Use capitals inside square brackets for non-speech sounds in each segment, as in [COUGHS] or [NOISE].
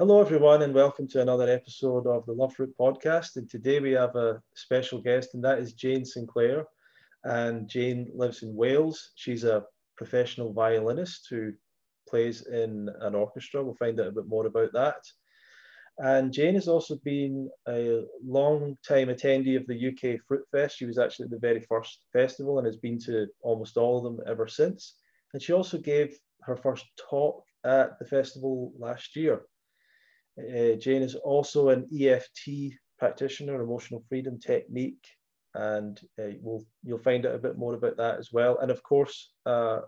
Hello, everyone, and welcome to another episode of the Love Fruit podcast. And today we have a special guest, and that is Jane Sinclair. And Jane lives in Wales. She's a professional violinist who plays in an orchestra. We'll find out a bit more about that. And Jane has also been a long time attendee of the UK Fruit Fest. She was actually at the very first festival and has been to almost all of them ever since. And she also gave her first talk at the festival last year. Uh, Jane is also an EFT practitioner, emotional freedom technique, and uh, we'll, you'll find out a bit more about that as well. And of course, uh,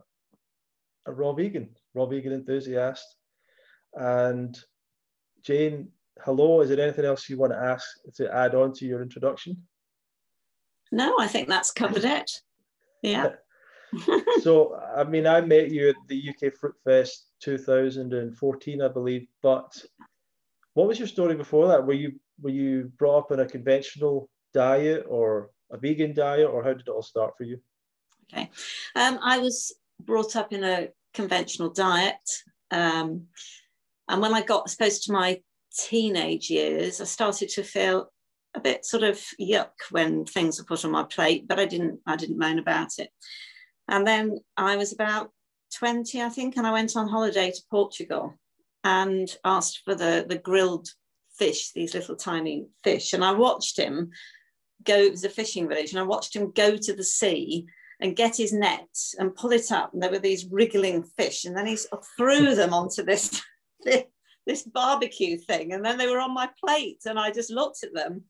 a raw vegan, raw vegan enthusiast. And Jane, hello. Is there anything else you want to ask to add on to your introduction? No, I think that's covered it. Yeah. [LAUGHS] so, I mean, I met you at the UK Fruit Fest 2014, I believe. But what was your story before that? Were you were you brought up on a conventional diet or a vegan diet, or how did it all start for you? Okay, um, I was brought up in a conventional diet, um, and when I got, supposed to my teenage years, I started to feel a bit sort of yuck when things were put on my plate, but I didn't I didn't moan about it. And then I was about 20, I think, and I went on holiday to Portugal and asked for the, the grilled fish, these little tiny fish. And I watched him go, it was a fishing village, and I watched him go to the sea and get his net and pull it up. And there were these wriggling fish. And then he threw [LAUGHS] them onto this, [LAUGHS] this barbecue thing. And then they were on my plate. And I just looked at them.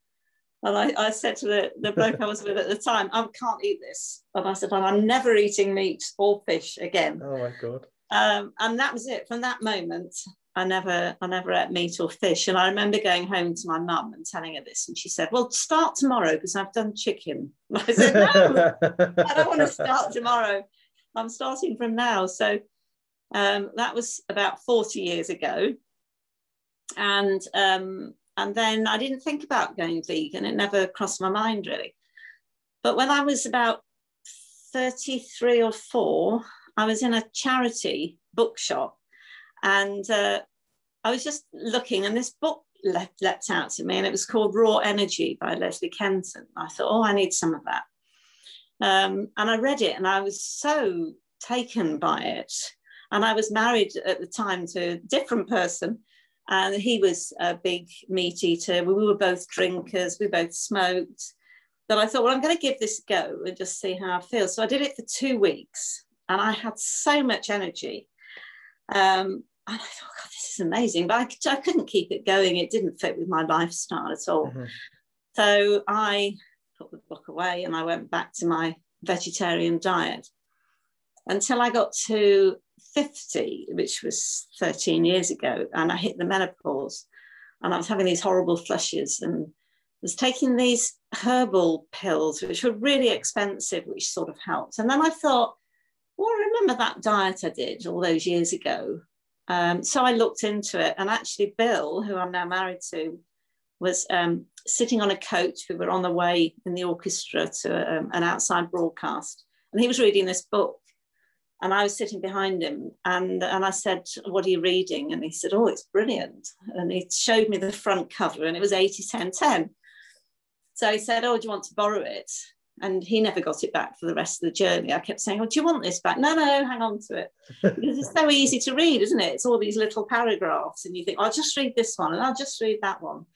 And I, I said to the, the [LAUGHS] bloke I was with at the time, I can't eat this. And I said, I'm never eating meat or fish again. Oh my God. Um, and that was it. From that moment, I never, I never ate meat or fish. And I remember going home to my mum and telling her this, and she said, "Well, start tomorrow because I've done chicken." [LAUGHS] I said, "No, I don't want to [LAUGHS] start tomorrow. I'm starting from now." So um, that was about 40 years ago, and um, and then I didn't think about going vegan. It never crossed my mind really. But when I was about 33 or four, I was in a charity bookshop and uh, I was just looking, and this book leapt, leapt out to me, and it was called Raw Energy by Leslie Kenton. I thought, oh, I need some of that. Um, and I read it, and I was so taken by it. And I was married at the time to a different person, and he was a big meat eater. We were both drinkers, we both smoked. But I thought, well, I'm going to give this a go and just see how I feel. So I did it for two weeks, and I had so much energy. Um, and I thought, God, this is amazing. But I, I couldn't keep it going. It didn't fit with my lifestyle at all. Mm-hmm. So I put the book away and I went back to my vegetarian diet until I got to 50, which was 13 years ago. And I hit the menopause and I was having these horrible flushes and was taking these herbal pills, which were really expensive, which sort of helped. And then I thought, well, I remember that diet I did all those years ago. Um, so I looked into it, and actually, Bill, who I'm now married to, was um, sitting on a coach. We were on the way in the orchestra to um, an outside broadcast, and he was reading this book. And I was sitting behind him, and, and I said, What are you reading? And he said, Oh, it's brilliant. And he showed me the front cover, and it was 80 10 10. So he said, Oh, do you want to borrow it? And he never got it back for the rest of the journey. I kept saying, "Oh, do you want this back?" No, no, hang on to it because it's so easy to read, isn't it? It's all these little paragraphs, and you think, "I'll just read this one, and I'll just read that one."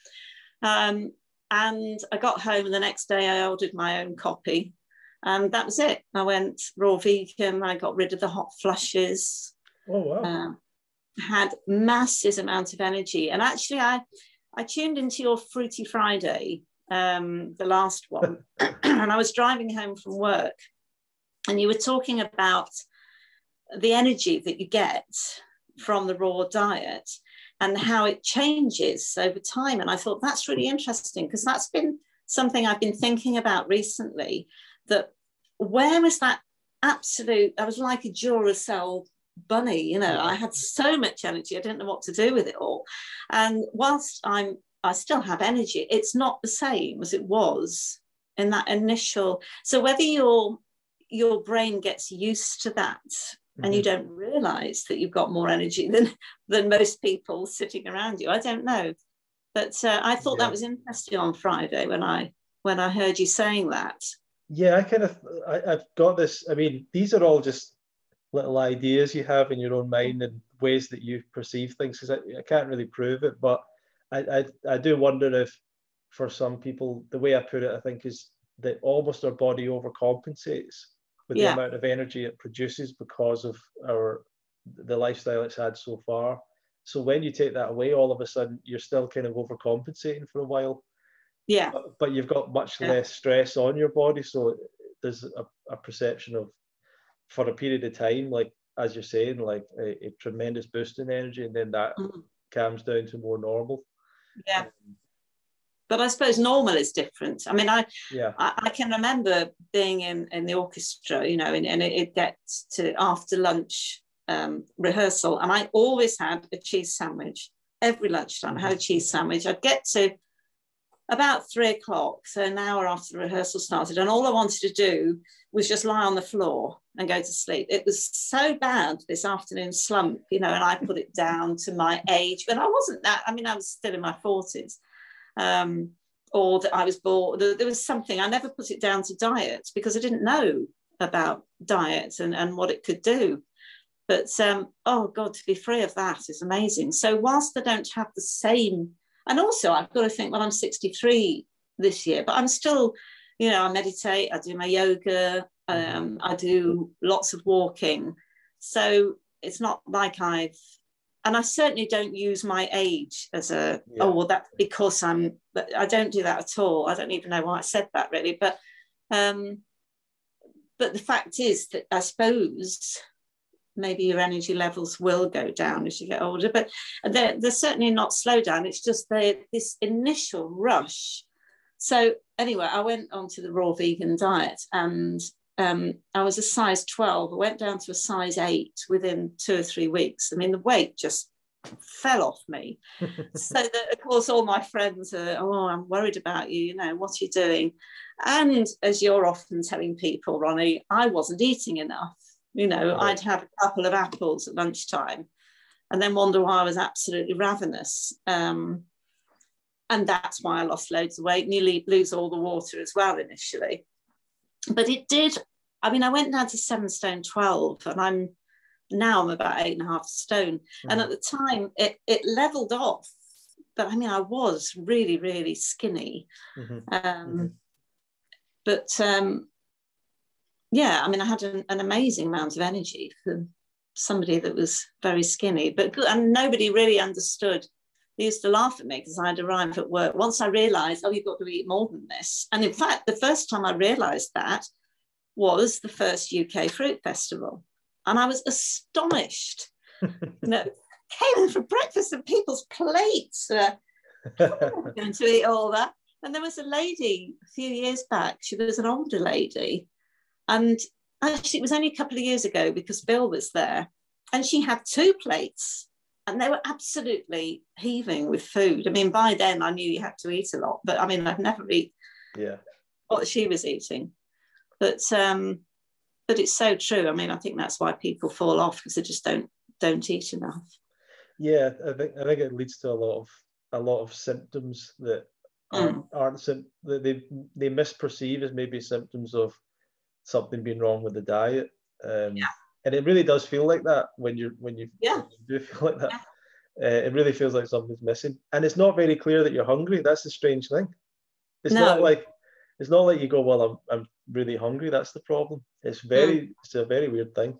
Um, and I got home, and the next day I ordered my own copy, and that was it. I went raw vegan. I got rid of the hot flushes. Oh wow! Uh, had massive amount of energy, and actually, I I tuned into your Fruity Friday um, the last one, [COUGHS] and I was driving home from work, and you were talking about the energy that you get from the raw diet and how it changes over time. And I thought that's really interesting because that's been something I've been thinking about recently. That where was that absolute? I was like a Duracell bunny, you know. I had so much energy, I didn't know what to do with it all. And whilst I'm I still have energy. It's not the same as it was in that initial. So whether your your brain gets used to that mm-hmm. and you mm-hmm. don't realize that you've got more energy than than most people sitting around you. I don't know, but uh, I thought yeah. that was interesting on Friday when I when I heard you saying that. Yeah, I kind of I, I've got this. I mean, these are all just little ideas you have in your own mind and ways that you perceive things because I, I, can't really prove it but I, I, I do wonder if for some people the way i put it i think is that almost our body overcompensates with yeah. the amount of energy it produces because of our the lifestyle it's had so far so when you take that away all of a sudden you're still kind of overcompensating for a while yeah but, but you've got much yeah. less stress on your body so there's a, a perception of for a period of time, like as you're saying, like a, a tremendous boost in energy, and then that mm. calms down to more normal. Yeah. Um, but I suppose normal is different. I mean, I yeah, I, I can remember being in, in the orchestra, you know, and, and it, it gets to after lunch um, rehearsal, and I always had a cheese sandwich every lunchtime. I had a cheese sandwich. I'd get to about three o'clock, so an hour after the rehearsal started, and all I wanted to do was just lie on the floor and go to sleep. It was so bad this afternoon slump, you know, and I put it down to my age, but I wasn't that. I mean, I was still in my forties, um, or that I was bored. There was something. I never put it down to diet because I didn't know about diet and and what it could do. But um, oh God, to be free of that is amazing. So whilst I don't have the same, and also I've got to think, well, I'm 63 this year, but I'm still, you know, I meditate, I do my yoga, um, I do lots of walking. So it's not like I've, and I certainly don't use my age as a, yeah. oh, well, that's because I'm, I don't do that at all. I don't even know why I said that really. But, um, but the fact is that I suppose maybe your energy levels will go down as you get older, but they're, they're certainly not slow down. It's just the, this initial rush. So anyway, I went onto the raw vegan diet and um, I was a size 12. I went down to a size 8 within two or three weeks. I mean, the weight just fell off me. [LAUGHS] so that, of course, all my friends are, oh, I'm worried about you. You know, what are you doing? And as you're often telling people, Ronnie, I wasn't eating enough. You know, I'd have a couple of apples at lunchtime and then wonder why I was absolutely ravenous. Um, and that's why I lost loads of weight, nearly lose all the water as well initially but it did. I mean, I went down to seven stone 12 and I'm now I'm about eight and a half stone. Mm. And at the time it, it leveled off. But I mean, I was really, really skinny. Mm-hmm. Um, mm-hmm. But um, yeah, I mean, I had an, an, amazing amount of energy for somebody that was very skinny, but good. And nobody really understood they used to laugh at me because I'd arrive at work. Once I realized, oh, you've got to eat more than this. And in fact, the first time I realized that was the first UK Fruit Festival. And I was astonished. [LAUGHS] you know, came in for breakfast and people's plates. Uh, going to eat all that. And there was a lady a few years back, she was an older lady. And actually, it was only a couple of years ago because Bill was there. And she had two plates and they were absolutely heaving with food. I mean, by then I knew you had to eat a lot, but I mean, I've never eaten yeah what she was eating. But um, but it's so true. I mean, I think that's why people fall off because they just don't don't eat enough. Yeah, I think I think it leads to a lot of a lot of symptoms that aren't, mm. aren't that they they misperceive as maybe symptoms of something being wrong with the diet. Um, yeah and it really does feel like that when you when you, yeah. when you do [LAUGHS] feel like that. Yeah. Uh, it really feels like something's missing, and it's not very clear that you're hungry. That's the strange thing. It's no. not like it's not like you go, well, I'm I'm really hungry. That's the problem. It's very mm. it's a very weird thing.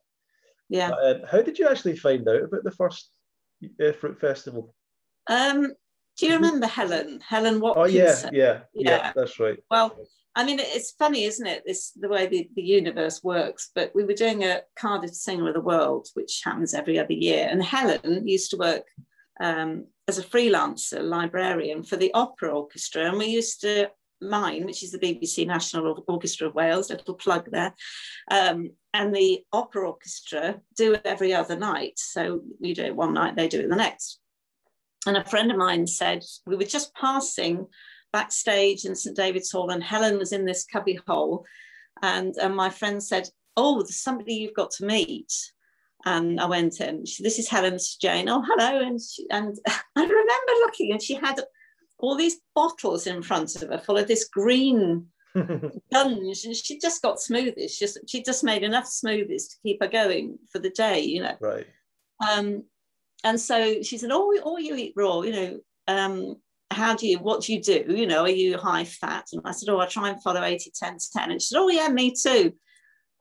Yeah. Uh, how did you actually find out about the first uh, fruit festival? Um, do you remember Helen? Helen Watkins? Oh yeah, yeah, yeah, yeah, that's right. Well, I mean, it's funny, isn't it? This the way the, the universe works. But we were doing a Cardiff Singer of the World, which happens every other year. And Helen used to work um, as a freelancer librarian for the Opera Orchestra, and we used to mine, which is the BBC National Orchestra of Wales, little plug there. Um, and the Opera Orchestra do it every other night. So we do it one night, they do it the next. And a friend of mine said, we were just passing backstage in St David's Hall, and Helen was in this cubby hole. And, and my friend said, Oh, there's somebody you've got to meet. and I went in. She, this is Helen Jane. Oh, hello. And she, and [LAUGHS] I remember looking, and she had all these bottles in front of her full of this green [LAUGHS] gunge, and she just got smoothies. She just she just made enough smoothies to keep her going for the day, you know. Right. Um, and so she said, "Oh, oh, you eat raw, you know." Um, how do you what do you do you know are you high fat and i said oh i try and follow 80 10 10 and she said oh yeah me too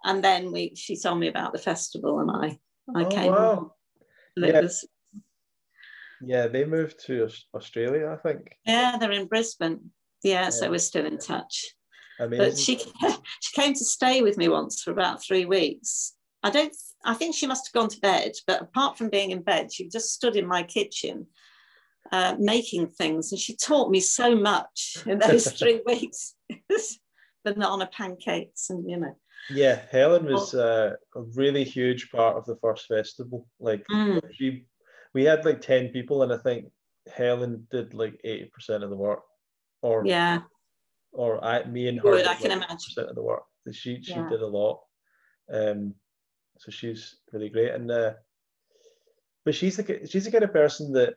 and then we she told me about the festival and i i Oh, came wow. along. And it Yeah. was Yeah, they moved to Australia, I think. yeah they're in brisbane yeah, so Yeah. we're still in touch Amazing. but she [LAUGHS] she came to stay with me once for about three weeks i don't i think she must have gone to bed but apart from being in bed she just stood in my kitchen uh, making things and she taught me so much in those [LAUGHS] three weeks [LAUGHS] banana pancakes and you know Yeah, Helen was uh, a really huge part of the first festival. Like Mm. she, we had like ten people, and I think Helen did like eighty percent of the work, or yeah or I, me and her. Good, did, I can like, imagine. Of the work. She she Yeah. did a lot. Um, so she's really great, and uh, but she's the she's the kind of person that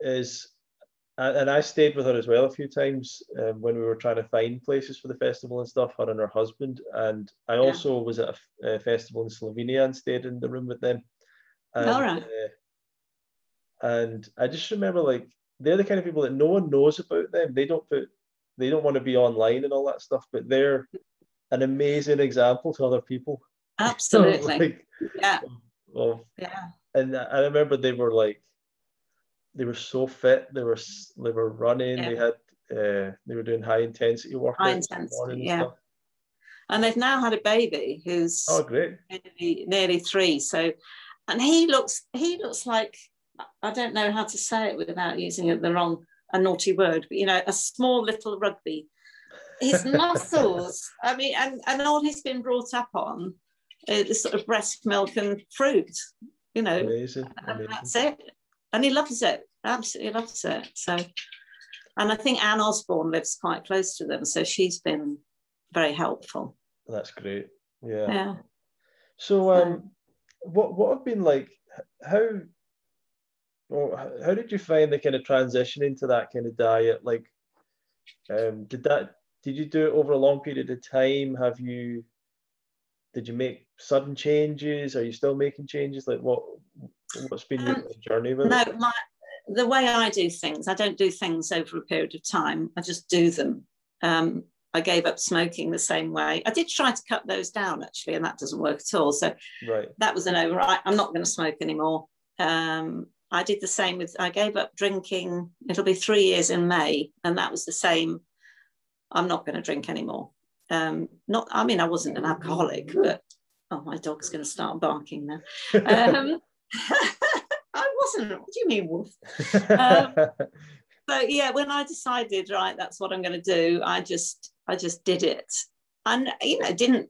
is, and I stayed with her as well a few times um, when we were trying to find places for the festival and stuff. Her and her husband, and I also was at a festival in Slovenia and stayed in the room with them. And, All right. uh, and I just remember like they're the kind of people that no one knows about them. They don't put, they don't want to be online and all that stuff, but they're an amazing example to other people. Absolutely. like, yeah. of yeah. and I remember they were like they were so fit they were they were running they had uh, they were doing high intensity work High intensity, yeah. and they've now had a baby who's oh great. nearly, nearly three so and he looks he looks like i don't know how to say it without using the wrong a naughty word but you know a small little rugby. His [LAUGHS] muscles i mean and, and all he's been brought up on is sort of breast milk and fruit you know. Amazing, and amazing. that's it. And he loves it. Absolutely loves it. So and i think anne osborne lives quite close to them so she's been very helpful. That's great. Yeah, yeah. So um what what have been like how or h- how did you find the kind of transition into that kind of diet? Like um did that did you do it over a long period of time? Have you did you make sudden changes? Are you still making changes? Like what what's been your Um, journey with no it? my the way i do things i don't do things over a period of time. I just do them. Um, i gave up smoking the same way. I did try to cut those down actually and that doesn't work at all. So right. that was an override i'm not going to smoke anymore. Um, i did the same with i gave up drinking it'll be three years in may and that was the same. I'm not going to drink anymore um, not i mean i wasn't an alcoholic but oh my dog's going to start barking now. Um, [LAUGHS] [LAUGHS] i wasn't what do you mean wolf? Um, [LAUGHS] so yeah when i decided right that's what i'm going to do i just i just did it. And you know didn't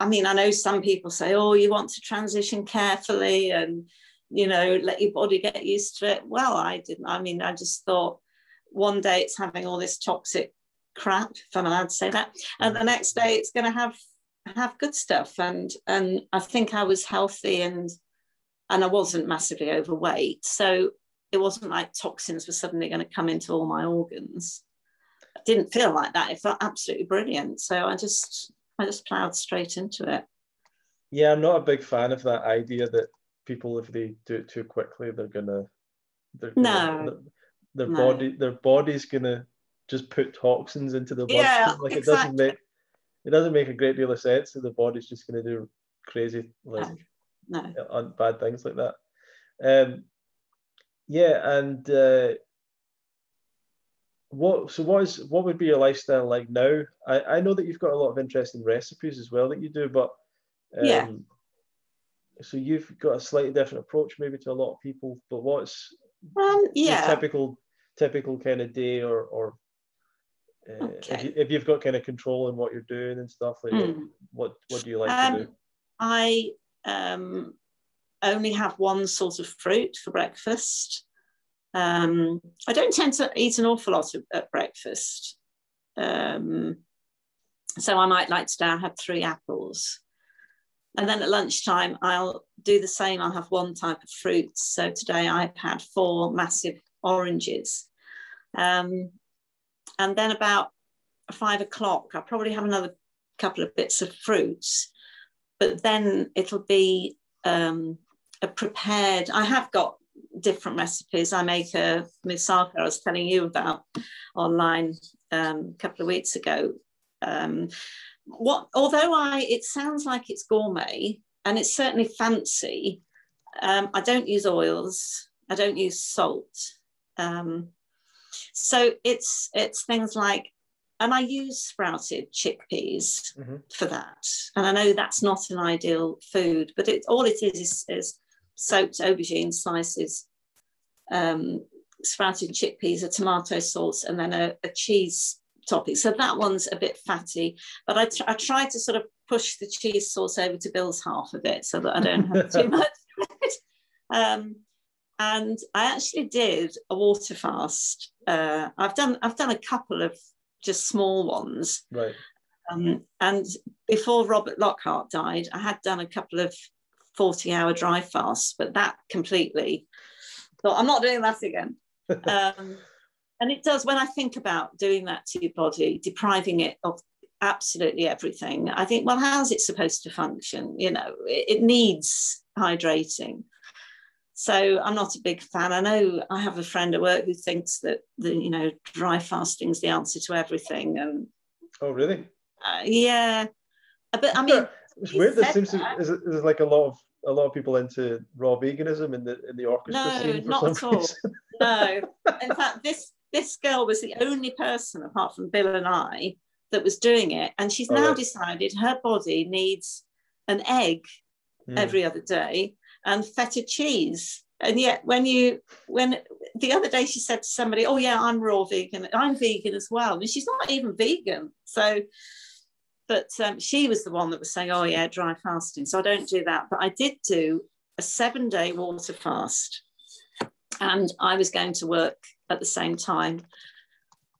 i mean i know some people say oh you want to transition carefully and you know let your body get used to it. Well i didn't i mean i just thought one day it's having all this toxic crap if i'm allowed to say that and mm. the next day it's going to have have good stuff and and i think i was healthy and and i wasn't massively overweight so it wasn't like toxins were suddenly going to come into all my organs. I didn't feel like that. It felt absolutely brilliant. So I just I just plowed straight into it. yeah i'm not a big fan of that idea that people if they do it too quickly they're gonna they're gonna, No. their, their No. body their body's gonna just put toxins into the Yeah, bloodstream [LAUGHS] like it doesn't exactly. make it doesn't make a great deal of sense that the body's just gonna do crazy like No. on bad things like that. Um, yeah, and uh, what so what is what would be your lifestyle like now? I, I know that you've got a lot of interesting recipes as well that you do, but um, Yeah. So you've got a slightly different approach maybe to a lot of people, but what's Um, your yeah. typical typical kind of day or or uh, if, you, if you've got kind of control in what you're doing and stuff like what, Mm. what what do you like to do? Um, I um, only have one sort of fruit for breakfast. Um, I don't tend to eat an awful lot of, at breakfast. Um, so I might like today I had three apples. and then at lunchtime, I'll do the same. I'll have one type of fruit. So today I've had four massive oranges. Um, and then about five o'clock, I'll probably have another couple of bits of fruits. But then it'll be um, a prepared, I have got different recipes. I make a moussaka I was telling you about online um, a couple of weeks ago. Um, what although I it sounds like it's gourmet and it's certainly fancy, um, I don't use oils. I don't use salt. Um, so it's it's things like, and I use sprouted chickpeas mm-hmm. for that. And I know that's not an ideal food, but it all it is is, is soaked aubergine slices, um, sprouted chickpeas, a tomato sauce, and then a, a cheese topic. So that one's a bit fatty, but I, tr- I try to sort of push the cheese sauce over to Bill's half of it so that I don't have too [LAUGHS] much. [LAUGHS] um, and I actually did a water fast. Uh, I've done I've done a couple of just small ones. Right. Um, and before Robert Lockhart died, I had done a couple of 40 hour dry fasts, but that completely thought I'm not doing that again. [LAUGHS] Um, and it does when i think about doing that to your body depriving it of absolutely everything i think well how's it supposed to function you know it, it needs hydrating so i'm not a big fan i know i have a friend at work who thinks that the you know dry fasting is the answer to everything and oh really uh, yeah but i mean it's weird there seems to is, is like a lot of a lot of people into raw veganism in the in the orchestra no, scene for not some at all. reason. [LAUGHS] no in fact this this girl was the only person apart from Bill and I that was doing it. And she's now right. decided her body needs an egg mm. every other day and feta cheese. And yet when you when the other day she said to somebody, Oh yeah, I'm raw vegan, I'm vegan as well. And she's not even vegan. So but um, she was the one that was saying, Oh yeah, dry fasting. So I don't do that. But I did do a seven day water fast. And I was going to work at the same time.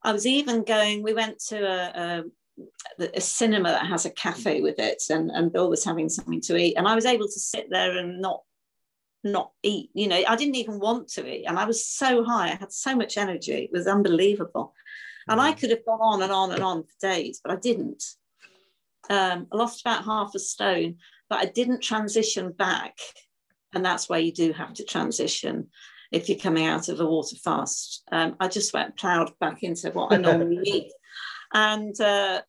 I was even going, we went to a, a, a, cinema that has a cafe with it, and, and Bill was having something to eat. And I was able to sit there and not not eat. You know, I didn't even want to eat. And I was so high, I had so much energy. It was unbelievable. And I mm. could have gone on and on and on for days, but I didn't. Um, I lost about half a stone, but I didn't transition back. And that's where you do have to transition if you're coming out of a water fast. Um, I just went ploughed back into what I [LAUGHS] normally eat. And uh,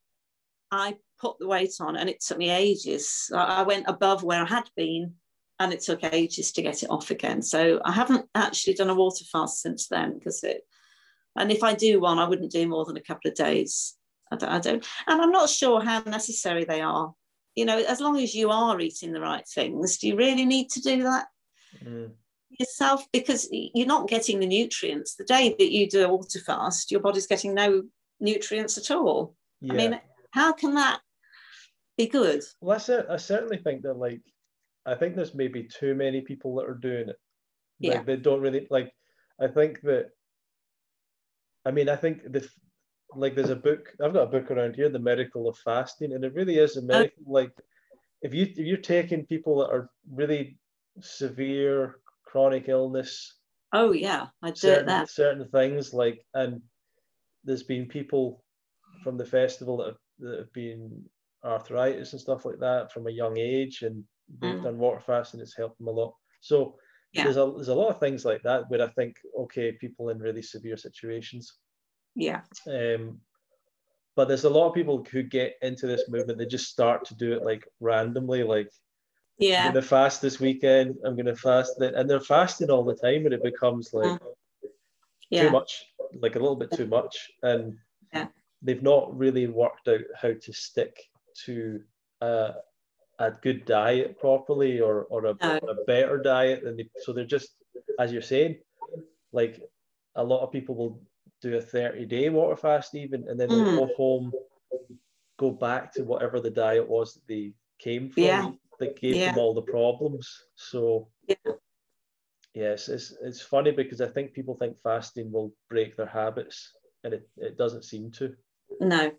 I put the weight on, and it took me ages. I, I went above where I had been, and it took ages to get it off again. So I haven't actually done a water fast since then because it, and if I do one, I wouldn't do more than a couple of days. I don't, I don't, and I'm not sure how necessary they are. You know, as long as you are eating the right things, do you really need to do that? Mm yourself because you're not getting the nutrients. The day that you do a water fast, your body's getting no nutrients at all. Yeah. I mean, how can that be good? Well, I, I certainly think that, like, I think there's maybe too many people that are doing it. Like, yeah. They don't really, like, I think that, I mean, I think the, like, there's a book, I've got a book around here, The Miracle of Fasting, and it really is a miracle. Uh, like, if you if you're taking people that are really severe chronic illness. Oh yeah, I did certain, that. Certain things like, and there's been people from the festival that have, that have been arthritis and stuff like that from a young age, and they've mm. done water fasting. It's helped them a lot. So yeah. there's a there's a lot of things like that where I think okay, people in really severe situations. Yeah. Um, but there's a lot of people who get into this movement. They just start to do it like randomly, like yeah. I'm gonna fast this weekend. I'm gonna fast that, and they're fasting all the time, and it becomes like yeah. too much, like a little bit too much, and yeah. they've not really worked out how to stick to a, a good diet properly, or or a, no. a better diet, and they, so they're just, as you're saying, like a lot of people will do a 30 day water fast even, and then mm. go home, go back to whatever the diet was that they came from. Yeah that gave yeah. them all the problems. So yeah. yes, it's it's funny because I think people think fasting will break their habits, and it, it doesn't seem to. No,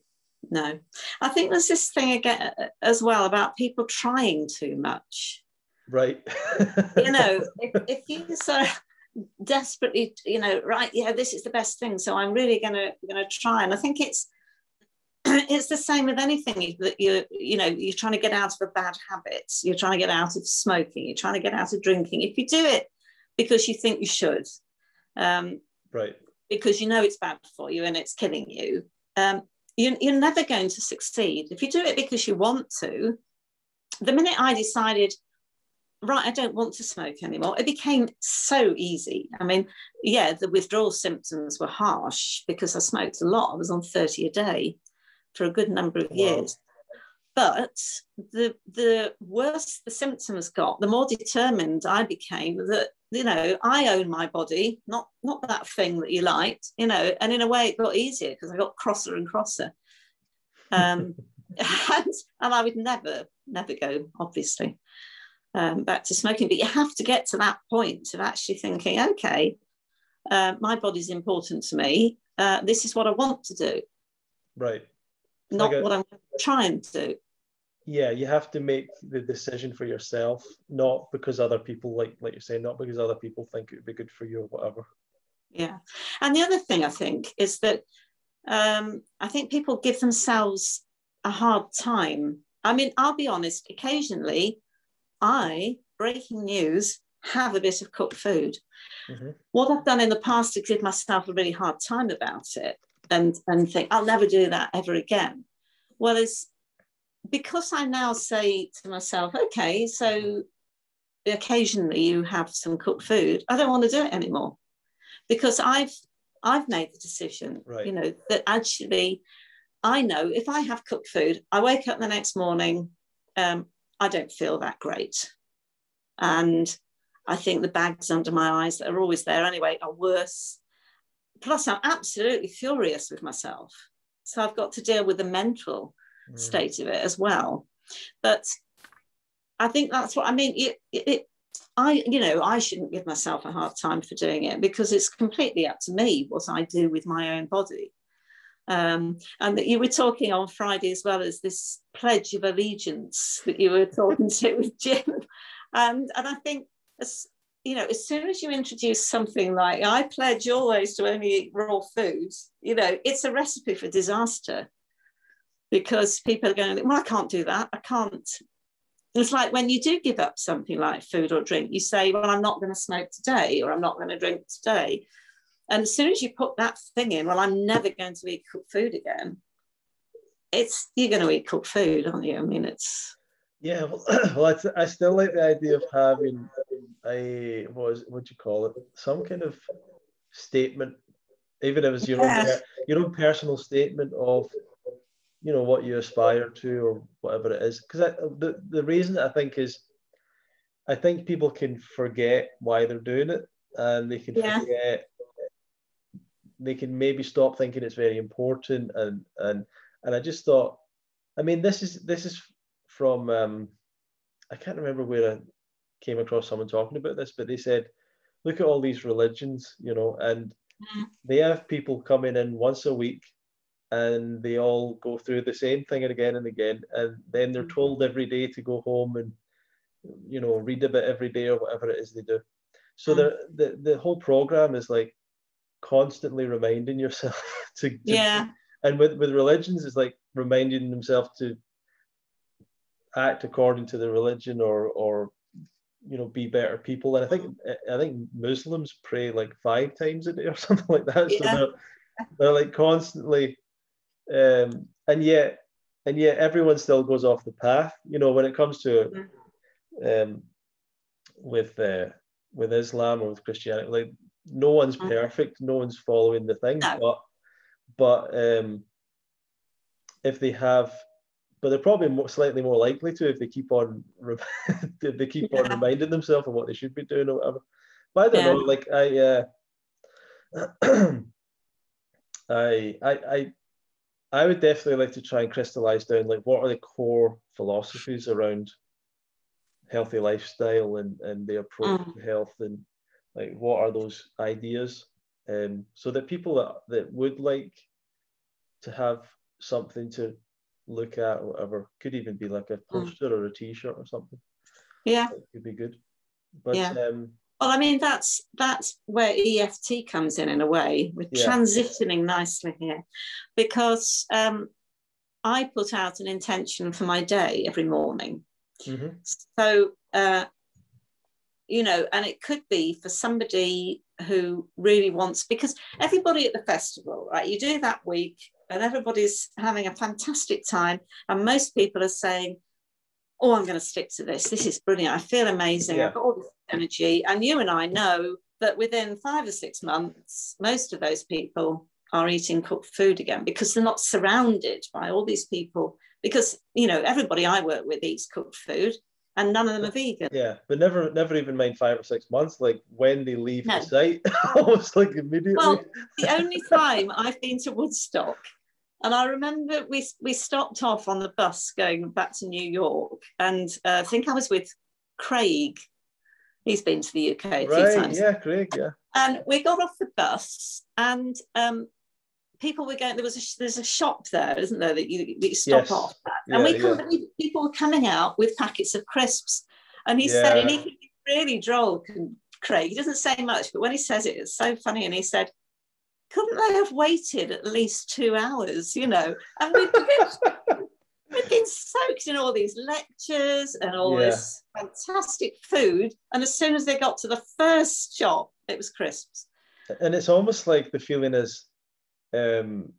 no. I think there's this thing again uh, as well about people trying too much. Right. you know, [LAUGHS] if, if you sort of desperately, you know, right, yeah, this is the best thing, so I'm really gonna gonna try. And I think it's [CLEARS THROAT] it's the same with anything that you you know you're trying to get out of a bad habit you're trying to get out of smoking you're trying to get out of drinking if you do it because you think you should um, right because you know it's bad for you and it's killing you um, you, you're never going to succeed. If you do it because you want to the minute i decided right i don't want to smoke anymore it became so easy. I mean yeah the withdrawal symptoms were harsh because i smoked a lot. I was on 30 a day for a good number of years. But the the worse the symptoms got, the more determined I became that you know I own my body, not not that thing that you liked, you know. And in a way, it got easier because I got crosser and crosser. Um, [LAUGHS] and, and I would never never go, obviously, um, back to smoking. But you have to get to that point of actually thinking, okay, uh, my body's important to me. Uh, this is what I want to do. Right not like a, what I'm trying to do. Yeah, you have to make the decision for yourself, not because other people like like you say, not because other people think it would be good for you or whatever. Yeah, and the other thing I think is that um, I think people give themselves a hard time. I mean, I'll be honest. Occasionally, I breaking news have a bit of cooked food. Mm-hmm. What I've done in the past is give myself a really hard time about it and and think I'll never do that ever again. Well, it's because I now say to myself, okay, so occasionally you have some cooked food. I don't want to do it anymore because I've I've made the decision, right. you know, that actually I know if I have cooked food, I wake up the next morning, um, I don't feel that great, and I think the bags under my eyes that are always there anyway are worse plus I'm absolutely furious with myself. So I've got to deal with the mental mm. state of it as well. But I think that's what I mean. It, it, I, you know, I shouldn't give myself a hard time for doing it because it's completely up to me what I do with my own body. Um, and that you were talking on Friday as well as this pledge of allegiance that you were talking to with [LAUGHS] Jim. And, and I think as, you know, as soon as you introduce something like, I pledge always to only eat raw foods, you know, it's a recipe for disaster because people are going, well, I can't do that. I can't. It's like when you do give up something like food or drink, you say, well, I'm not going to smoke today or I'm not going to drink today. And as soon as you put that thing in, well, I'm never going to eat cooked food again. It's you're going to eat cooked food, aren't you? I mean, it's yeah. Well, [CLEARS THROAT] well I, I still like the idea of having a what is what do you call it? Some kind of statement, even if it's your own your own personal statement of you know what you aspire to or whatever it is. Because the the reason I think is, I think people can forget why they're doing it, and they can yeah. forget. They can maybe stop thinking it's very important, and and and I just thought, I mean, this is this is from um, I can't remember where I, came across someone talking about this, but they said, look at all these religions, you know, and mm. they have people coming in once a week and they all go through the same thing again and again. And then they're mm. told every day to go home and, you know, read a bit every day or whatever it is they do. So mm. the, the, the whole program is like constantly reminding yourself [LAUGHS] to, to yeah. And with, with religions, it's like reminding themselves to act according to the religion or or you know be better people and i think i think muslims pray like five times a day or [LAUGHS] something like that so they're, they're like constantly um and yet and yet everyone still goes off the path you know when it comes to um with uh with islam or with christianity like no one's mm-hmm. perfect no one's following the thing no. but but um if they have but they're probably more, slightly more likely to if they keep on [LAUGHS] if they keep yeah. on reminding themselves of what they should be doing or whatever. But I don't yeah. know, like I, uh, [CLEARS THROAT] I, I, I, I would definitely like to try and crystallize down like what are the core philosophies around healthy lifestyle and and the approach mm. to health and like what are those ideas, um, so that people that that would like to have something to look at or whatever. Could even be like a Hmm. poster or a T-shirt or something. Yeah. It could be good. But Yeah. um, Well, I mean, that's that's where EFT comes in in a way. We're Yeah. transitioning nicely here, because um, I put out an intention for my day every morning. mhm. So, uh, you know, and it could be for somebody who really wants, because everybody at the festival, right? You do that week, and everybody's having a fantastic time, and most people are saying, "Oh, I'm going to stick to this. This is brilliant. I feel amazing. Yeah. I've got all this energy." And you and I know that within five or six months, most of those people are eating cooked food again because they're not surrounded by all these people. Because you know, everybody I work with eats cooked food, and none of them are vegan. yeah, but never, never even mind five or six months. Like when they leave No. the site, [LAUGHS] almost like immediately. Well, the only time I've been to Woodstock, and I remember we we stopped off on the bus going back to New York, and uh, I think I was with Craig. He's been to the UK a few right? times, Yeah, Craig. Yeah. and we got off the bus, and um, people were going. There was a there's a shop there, isn't there, that you, that you stop Yes. off at, and Yeah, we couldn't yeah. people were coming out with packets of crisps, and he said, and Yeah. he really droll, Craig. He doesn't say much, but when he says it, it's so funny, and he said couldn't they have waited at least two hours, you know? And we've [LAUGHS] we've been soaked in all these lectures and all Yeah. this fantastic food. And as soon as they got to the first shop, it was crisps. and it's almost like the feeling is um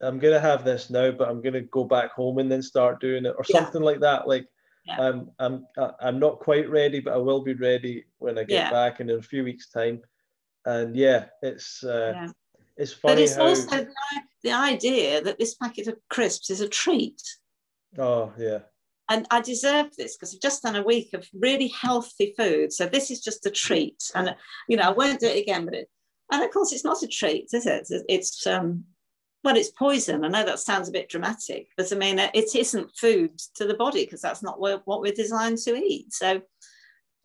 i'm gonna have this now but i'm gonna go back home and then start doing it or Yeah. something like that like Yeah. um, i'm i'm not quite ready but i will be ready when i get back in a few weeks time and yeah it's uh it's But funny it's how also the, idea that this packet of crisps is a treat. oh yeah And I deserve this because I've just done a week of really healthy food. So this is just a treat. And, you know, I won't do it again, but it, and of course it's not a treat, is it? It's, um, well, it's poison. I know that sounds a bit dramatic, but I mean, it isn't food to the body because that's not what, what we're designed to eat. So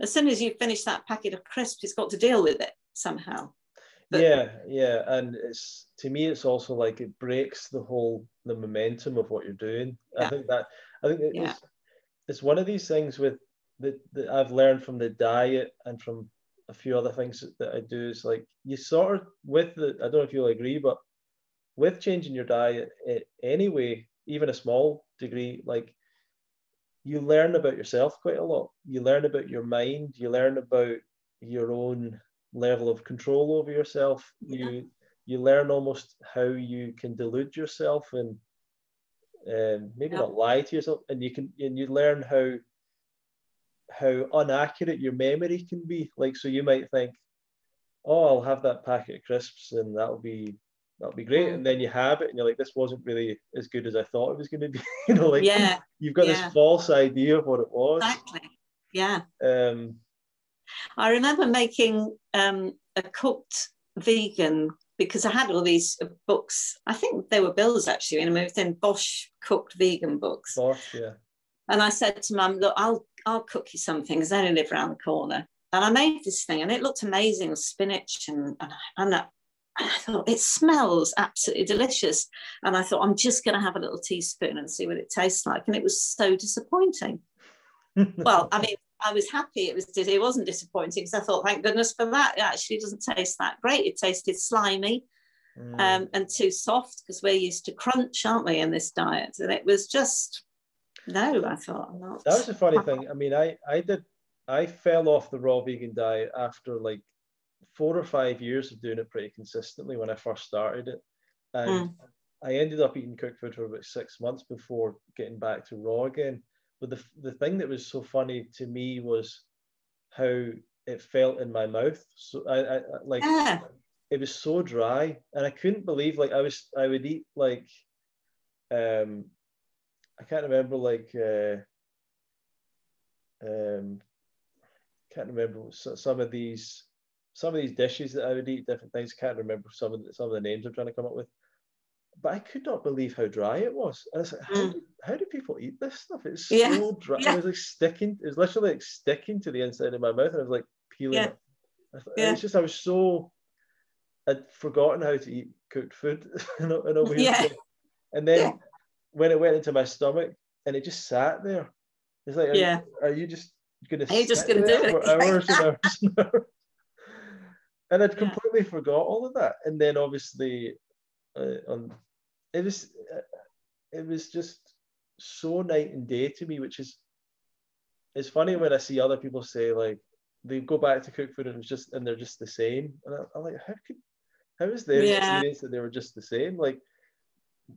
as soon as you finish that packet of crisps, it's got to deal with it somehow. Yeah yeah and it's to me it's also like it breaks the whole the momentum of what you're doing. I think that i think it's, Yeah. it's one of these things with that, that i've learned from the diet and from a few other things that, i do is like you sort of with the i don't know if you'll agree but with changing your diet anyway even a small degree like you learn about yourself quite a lot. You learn about your mind. You learn about your own level of control over yourself Yeah. you you learn almost how you can delude yourself and um, maybe Yeah. not lie to yourself and you can and you learn how how inaccurate your memory can be like so you might think oh i'll have that packet of crisps and that'll be that'll be great Mm. and then you have it and you're like this wasn't really as good as i thought it was going to be [LAUGHS] you know like yeah, [LAUGHS] you've got yeah. this false idea of what it was exactly. Yeah. um I remember making um, a cooked vegan because I had all these books. I think they were Bill's actually, and I moved in Bosh cooked vegan books. Bosh, yeah And I said to Mum, "Look, I'll I'll cook you something because I only live around the corner." And I made this thing, and it looked amazing with spinach and and, and I thought it smells absolutely delicious. And I thought I'm just going to have a little teaspoon and see what it tastes like, and it was so disappointing [LAUGHS] well, I mean, I was happy it was it wasn't disappointing because I thought, thank goodness for that. It actually doesn't taste that great. It tasted slimy Mm. um, and too soft because we're used to crunch, aren't we, in this diet? And it was just no. I thought I'm not. That was a funny thing. I mean, I I did I fell off the raw vegan diet after like four or five years of doing it pretty consistently when I first started it, and I ended up eating cooked food for about six months before getting back to raw again. But the the thing that was so funny to me was how it felt in my mouth. So I, I like Yeah. it was so dry, and I couldn't believe like I was I would eat like um I can't remember like uh um can't remember some of these some of these dishes that I would eat different things can't remember some of the, some of the names I'm trying to come up with but I could not believe how dry it was I was like how, Mm. do, how do people eat this stuff it's Yeah. so dry Yeah. it was like sticking it was literally like sticking to the inside of my mouth and I was like peeling Yeah. it Yeah. it's just I was so I'd forgotten how to eat cooked food [LAUGHS] in a, in a weird Yeah. way. And then Yeah. when it went into my stomach and it just sat there, it's like, are, Yeah. are you just going to Are you just sit gonna there do it? for hours and [LAUGHS] hours and hours? And I'd completely forgot all of that. And then obviously, uh, on it was it was just so night and day to me, which is it's funny when I see other people say like they go back to cook food and it's just and they're just the same, and I, I'm like, how could how is their Yeah. experience that they were just the same? Like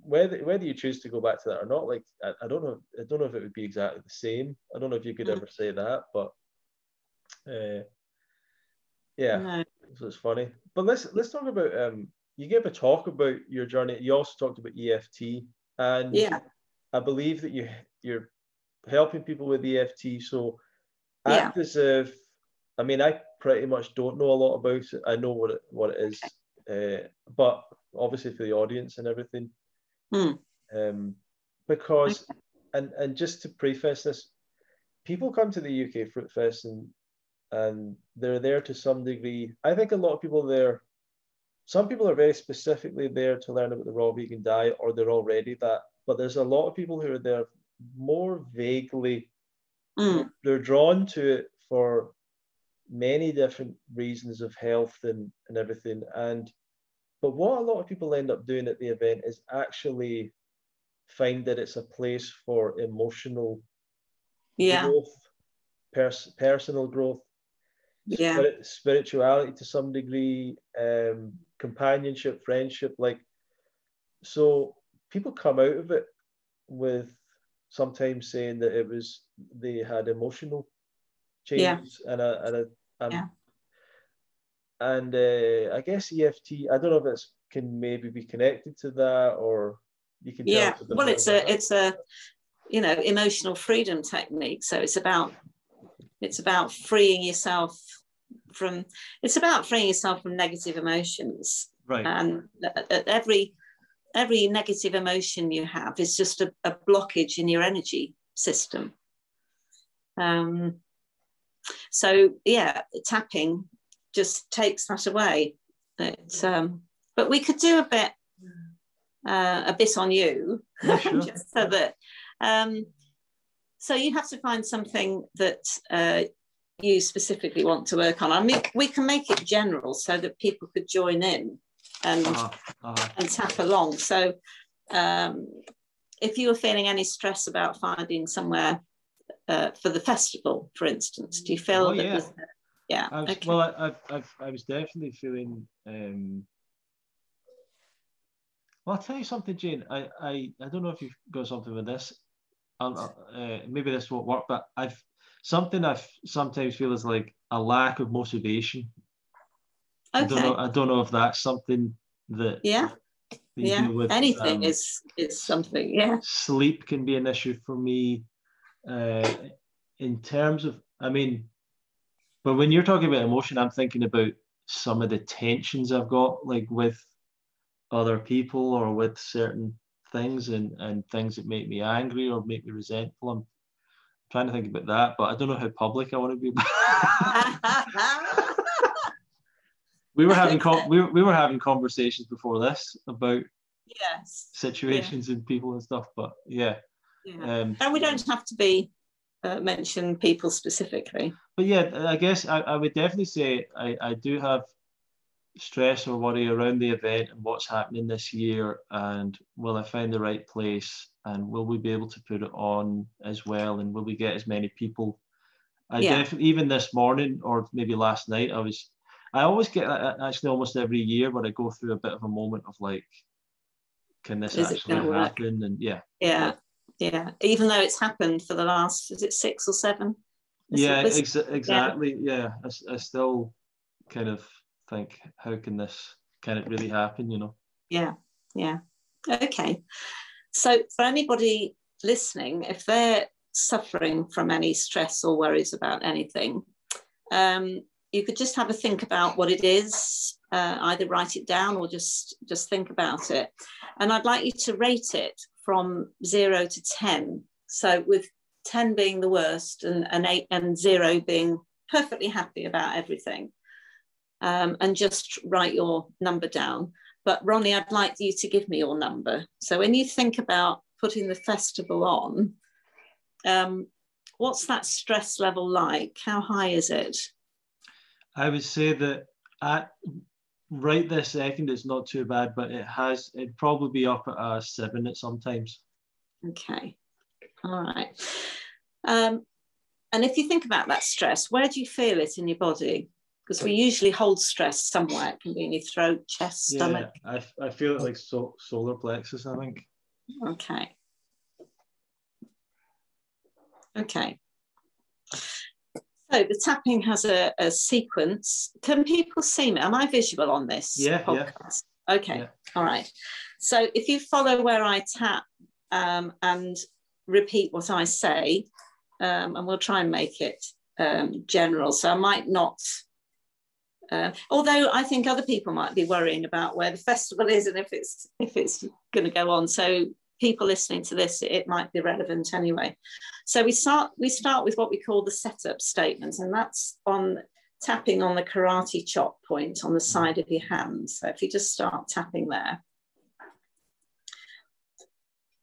whether whether you choose to go back to that or not, like I, I don't know, I don't know if it would be exactly the same. I don't know if you could Mm. ever say that, but uh, yeah, No. so it's funny. But let's let's talk about um. You gave a talk about your journey. You also talked about EFT, and Yeah. I believe that you you're helping people with EFT. So Yeah. act as if I mean I pretty much don't know a lot about it. I know what it what it is, uh, but obviously for the audience and everything, Hmm. um, because and and just to preface this, people come to the UK Fruit Fest and and they're there to some degree. I think a lot of people there. Some people are very specifically there to learn about the raw vegan diet, or they're already that. But there's a lot of people who are there more vaguely Mm. they're drawn to it for many different reasons of health and, and everything. And but what a lot of people end up doing at the event is actually find that it's a place for emotional Yeah. growth, pers- personal growth, Yeah. spirit- spirituality to some degree, um, companionship, friendship. Like, so people come out of it with sometimes saying that it was they had emotional Yeah. changes and a, and a um, Yeah. and uh, I guess EFT. I don't know if it's can maybe be connected to that or you can yeah well it's a that. it's a you know emotional freedom technique so it's about it's about freeing yourself from it's about freeing yourself from negative emotions right. and at- at every every negative emotion you have is just a, a blockage in your energy system um so yeah tapping just takes that away it, um, but we could do a bit uh, a bit on you Yeah, sure. [LAUGHS] just so that um, so you have to find something that uh, you specifically want to work on i mean we can make it general so that people could join in and Uh-huh, uh-huh. and tap along. So um, if you were feeling any stress about finding somewhere uh, for the festival, for instance, do you feel Oh, that yeah. yeah, I was, okay. Well, I, I, I, was definitely feeling. Um, well, I'll tell you something, Jane. I, I, I don't know if you've got something with this. Uh, maybe this won't work, but I've something I sometimes feel is like a lack of motivation. I don't okay. know. I don't know if that's something that Yeah. that Yeah, with. anything Um, is is something. Yeah, sleep can be an issue for me uh, in terms of i mean but when you're talking about emotion i'm thinking about some of the tensions i've got like with other people or with certain things and, and things that make me angry or make me resentful i'm trying to think about that but i don't know how public i want to be [LAUGHS] we were having con- we, we were having conversations before this about yes. situations and people and stuff but yeah Yeah. um And we don't have to be uh, mention people specifically. but yeah, I guess I, I would definitely say I, I do have stress or worry around the event and what's happening this year and will I find the right place and will we be able to put it on as well and will we get as many people I Yeah. definitely even this morning or maybe last night I was I always get that actually almost every year where I go through a bit of a moment of like can this Is actually happen and yeah Yeah, yeah. Even though it's happened for the last, is it six or seven? This- yeah ex- exactly yeah I still kind of think how can this can it really happen you know Yeah, yeah. Okay. So, for anybody listening, if they're suffering from any stress or worries about anything, um, you could just have a think about what it is. Uh, either write it down or just just think about it. And I'd like you to rate it from zero to ten. So, with ten being the worst and, and eight and zero being perfectly happy about everything. um, and just write your number down. But Ronnie, I'd like you to give me your number. So when you think about putting the festival on, um, what's that stress level like? How high is it? I would say that at right this second it's not too bad, but it has it'd probably be up at a seven at sometimes. Okay. All right. Um, and if you think about that stress, where do you feel it in your body? Because we usually hold stress somewhere. It can be in your throat, chest, stomach. Yeah, I, I feel it like so, solar plexus, I think. Okay. Okay. So the tapping has a, a, sequence. Can people see me? Am I visual on this yeah, podcast? Yeah. Okay. Yeah. All right. So if you follow where I tap um, and repeat what I say, um, and we'll try and make it um, general. So I might not, uh, although I think other people might be worrying about where the festival is and if it's if it's going to go on. So people listening to this, it might be relevant anyway. So we start we start with what we call the setup statement, and that's on tapping on the karate chop point on the side of your hand. So if you just start tapping there.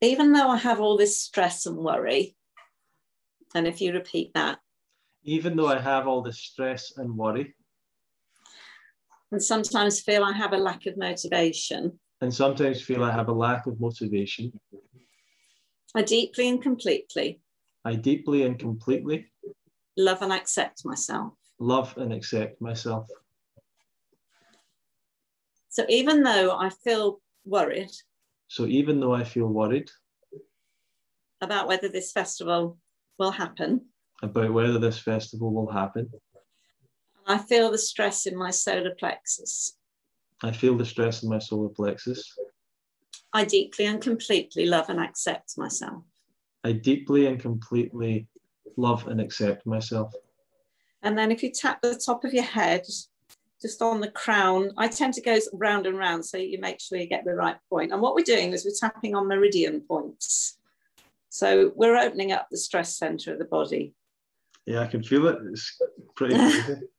Even though I have all this stress and worry, and if you repeat that. Even though I have all this stress and worry. And sometimes feel I have a lack of motivation and sometimes feel I have a lack of motivation. I deeply and completely. I deeply and completely love and accept myself. Love and accept myself. So even though I feel worried. So even though I feel worried about whether this festival will happen. About whether this festival will happen. I feel the stress in my solar plexus. I feel the stress in my solar plexus. I deeply and completely love and accept myself. I deeply and completely love and accept myself. And then if you tap the top of your head, just on the crown, I tend to go round and round so you make sure you get the right point. And what we're doing is we're tapping on meridian points. So we're opening up the stress center of the body. Yeah, I can feel it. It's pretty. [LAUGHS]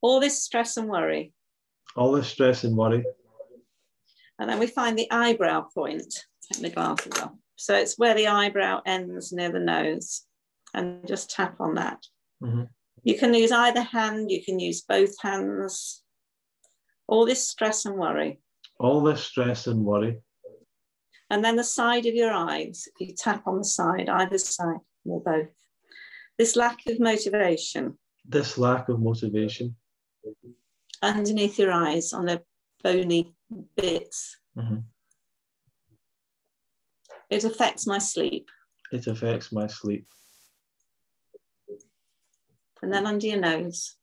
All this stress and worry all this stress and worry. And then we find the eyebrow point. Take the glasses off. So it's where the eyebrow ends near the nose, and just tap on that. Mm-hmm. You can use either hand. You can use both hands. All this stress and worry. All this stress and worry. And then the side of your eyes. If you tap on the side, either side or both. This lack of motivation. This lack of motivation underneath your eyes on the bony bits. Mm-hmm. It affects my sleep. It affects my sleep. And then under your nose,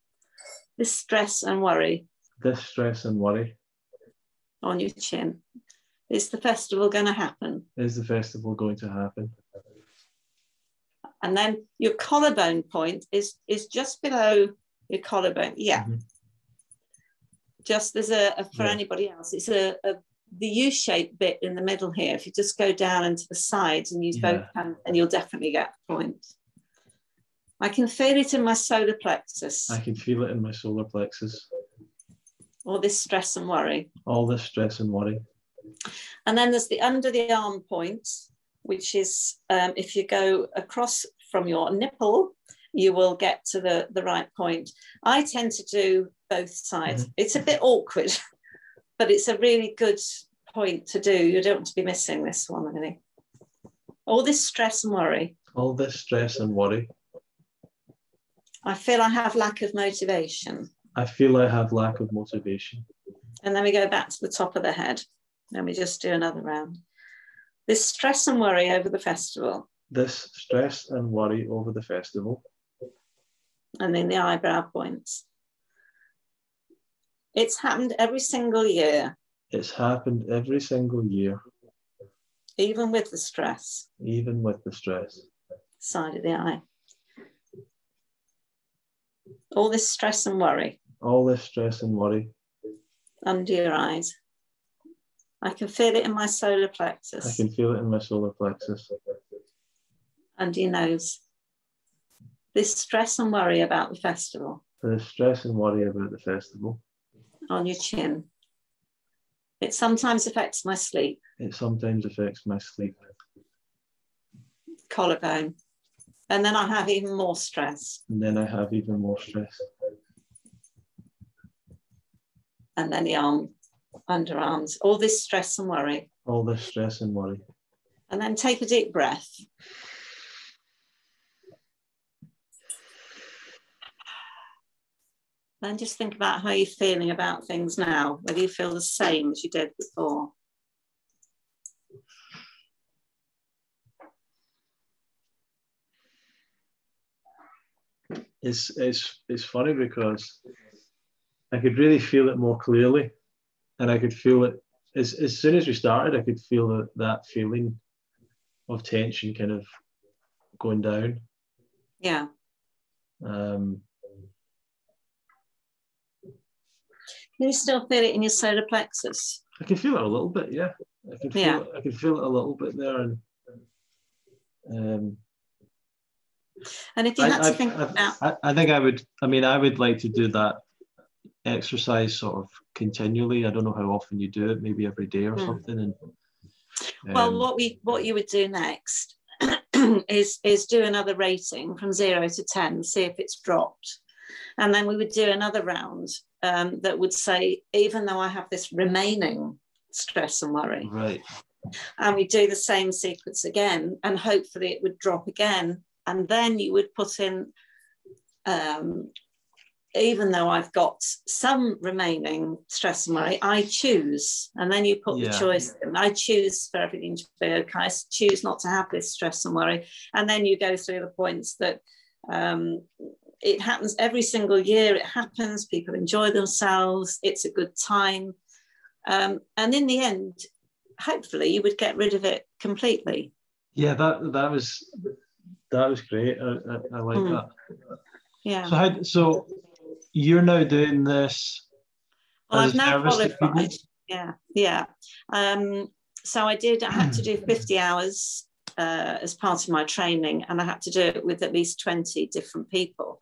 this stress and worry. This stress and worry. On your chin. Is the festival going to happen? Is the festival going to happen? And then your collarbone point is, is just below your collarbone. Yeah. Mm-hmm just as a, a for yeah. anybody else, it's a, a the U-shaped bit in the middle here. If you just go down into the sides and use yeah. both hands, and you'll definitely get the point. I can feel it in my solar plexus. I can feel it in my solar plexus. All this stress and worry. All this stress and worry. And then there's the under the arm point, which is um, if you go across from your nipple, you will get to the, the right point. I tend to do both sides. Mm-hmm. It's a bit awkward, [LAUGHS] but it's a really good point to do. You don't want to be missing this one, really. All this stress and worry. All this stress and worry. I feel I have lack of motivation. I feel I have lack of motivation. And then we go back to the top of the head. Then we just do another round. This stress and worry over the festival. This stress and worry over the festival. And then the eyebrow points. It's happened every single year. It's happened every single year. Even with the stress. Even with the stress. Side of the eye. All this stress and worry. All this stress and worry. Under your eyes. I can feel it in my solar plexus. I can feel it in my solar plexus. Under your nose. This stress and worry about the festival The stress and worry about the festival. On your chin. It sometimes affects my sleep. It sometimes affects my sleep. Collarbone. And then I have even more stress. And then I have even more stress. And then the arm, underarms, all this stress and worry. All this stress and worry. And then take a deep breath. Then just think about how you're feeling about things now, whether you feel the same as you did before. It's, it's, it's funny because I could really feel it more clearly. And I could feel it as, as soon as we started, I could feel that, that feeling of tension kind of going down. Yeah. Um, Can you still feel it in your solar plexus? I can feel it a little bit, yeah. I can feel Yeah. it, I can feel it a little bit there, and um, And if you I, had to I- think I- about, I, I think I would. I mean, I would like to do that exercise sort of continually. I don't know how often you do it, maybe every day or Hmm. something. And well, um, what we what you would do next [CLEARS THROAT] is is do another rating from zero to ten, see if it's dropped, and then we would do another round um, that would say, even though I have this remaining stress and worry, right, and we do the same sequence again, and hopefully it would drop again, and then you would put in. Um, even though I've got some remaining stress and worry, I choose, and then you put Yeah. the choice in. I choose for everything to be okay. I choose not to have this stress and worry, and then you go through the points that um, it happens every single year. It happens. People enjoy themselves. It's a good time, um, and in the end, hopefully, you would get rid of it completely. yeah, that that was that was great. I, I, I like Hmm. that. Yeah. So how? So you're now doing this. Well, I've now service to people? qualified. Yeah, yeah. Um, so I did. I had to do [CLEARS THROAT] fifty hours uh, as part of my training, and I had to do it with at least twenty different people.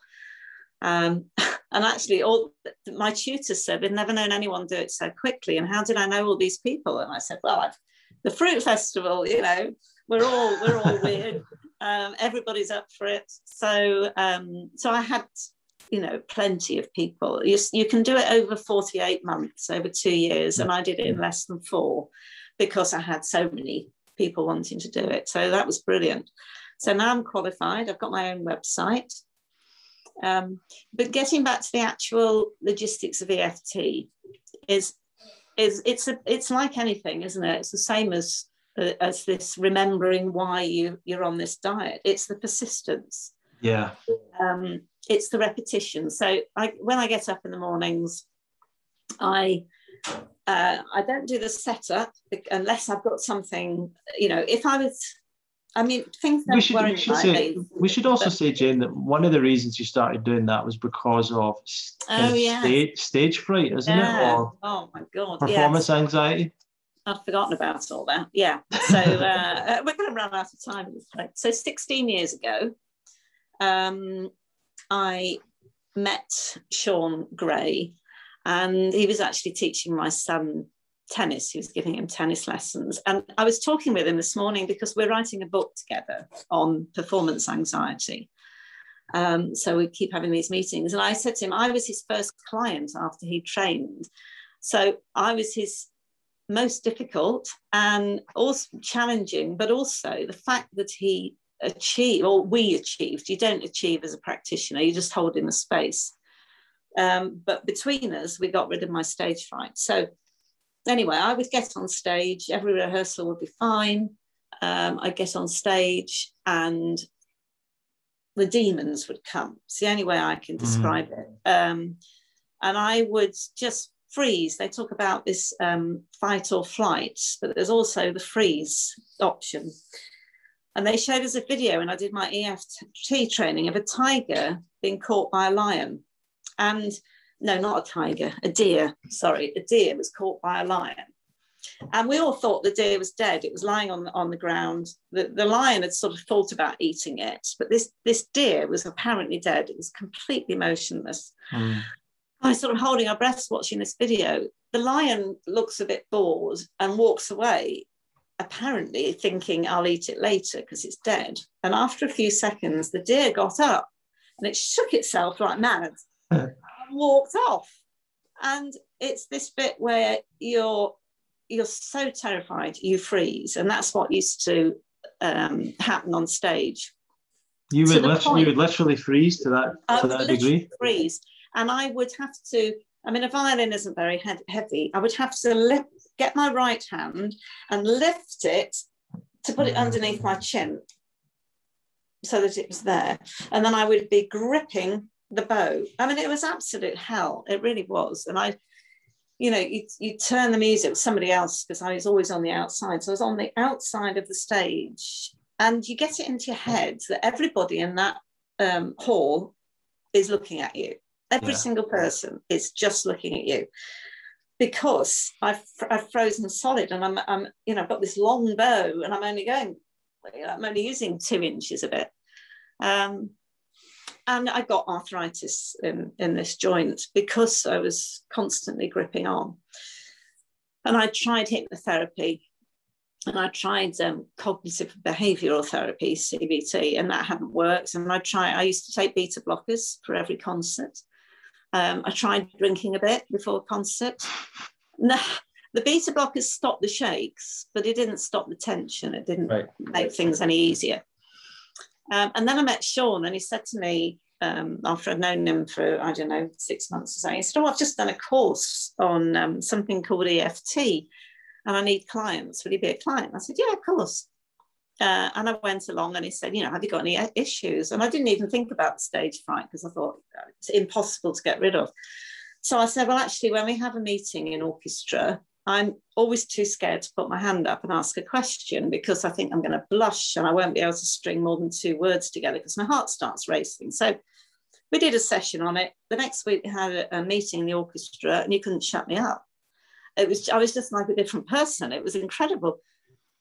Um, [LAUGHS] and actually, all my tutors said they'd never known anyone do it so quickly. And how did I know all these people? And I said, well, I've, the fruit festival. You know, we're all we're all weird. [LAUGHS] Um, everybody's up for it. So um, so I had you know, plenty of people. You, you can do it over 48 months, over two years, and I did it in less than four because I had so many people wanting to do it. So that was brilliant. So now I'm qualified. I've got my own website. Um, but getting back to the actual logistics of EFT is is it's a, it's like anything, isn't it? It's the same as uh, as this remembering why you you're on this diet. It's the persistence Yeah, um, it's the repetition. So I, when I get up in the mornings, I uh, I don't do the setup unless I've got something. You know, if I was, I mean, things we should, we should say we should also but- say Jane that one of the reasons you started doing that was because of Oh, yeah. stage stage fright, isn't it, or Oh my god! performance Yes. anxiety? I've forgotten about all that. Yeah. So [LAUGHS] uh, we're going to run out of time. at this point. So 16 years ago, um, I met Sean Gray, and he was actually teaching my son tennis. He was giving him tennis lessons. And I was talking with him this morning because we're writing a book together on performance anxiety. Um, so we keep having these meetings. And I said to him, I was his first client after he trained. So I was his most difficult and also challenging, but also the fact that he achieved, or we achieved, you don't achieve as a practitioner, you just hold in a space. Um, but between us, we got rid of my stage fright. So anyway, I would get on stage, every rehearsal would be fine. Um, I'd get on stage and the demons would come. It's the only way I can describe it. Um, and I would just freeze. They talk about this um, fight or flight, but there's also the freeze option. And they showed us a video, and I did my EFT training of a tiger being caught by a lion. And no, not a tiger, a deer. Sorry, a deer was caught by a lion. and we all thought the deer was dead. It was lying on the, on the ground. The, the lion had sort of thought about eating it, but this, this deer was apparently dead. It was completely motionless. Mm. I was sort of holding our breaths watching this video. The lion looks a bit bored and walks away, apparently thinking, I'll eat it later because it's dead. And after a few seconds, the deer got up and it shook itself like mad [LAUGHS] walked off. And it's this bit where you're you're so terrified you freeze, and that's what used to um, happen on stage. You would, literally, you would literally freeze to that to that degree. Freeze, and I would have to. I mean, a violin isn't very he- heavy. I would have to lift, get my right hand and lift it to put it underneath my chin so that it was there. And then I would be gripping the bow. I mean, it was absolute hell. It really was. And I, you know, you, you turn the music with somebody else because I was always on the outside. So I was on the outside of the stage, and you get it into your head that everybody in that um, hall is looking at you. Every yeah. single person is just looking at you because I've, I've frozen solid and I'm, I'm, you know, I've got this long bow and I'm only going, I'm only using two inches of it. Um, and I got arthritis in, in this joint because I was constantly gripping on. And I tried hypnotherapy and I tried um, cognitive behavioral therapy, CBT, and that hadn't worked. And I tried, I used to take beta blockers for every concert. Um, I tried drinking a bit before concert. No, the beta blockers stopped the shakes, but it didn't stop the tension. It didn't right. make things any easier. Um, and then I met Sean, and he said to me, um, after I'd known him for, I don't know, six months or so, he said, Oh, I've just done a course on um, something called EFT and I need clients. Will you be a client? I said, Yeah, of course. Uh, and I went along and he said, You know, have you got any issues? And I didn't even think about stage fright because I thought it's impossible to get rid of. So I said, Well, actually, when we have a meeting in orchestra, I'm always too scared to put my hand up and ask a question because I think I'm going to blush and I won't be able to string more than two words together because my heart starts racing. So we did a session on it. The next week we had a, meeting in the orchestra and you couldn't shut me up. It was I was just like a different person. It was incredible.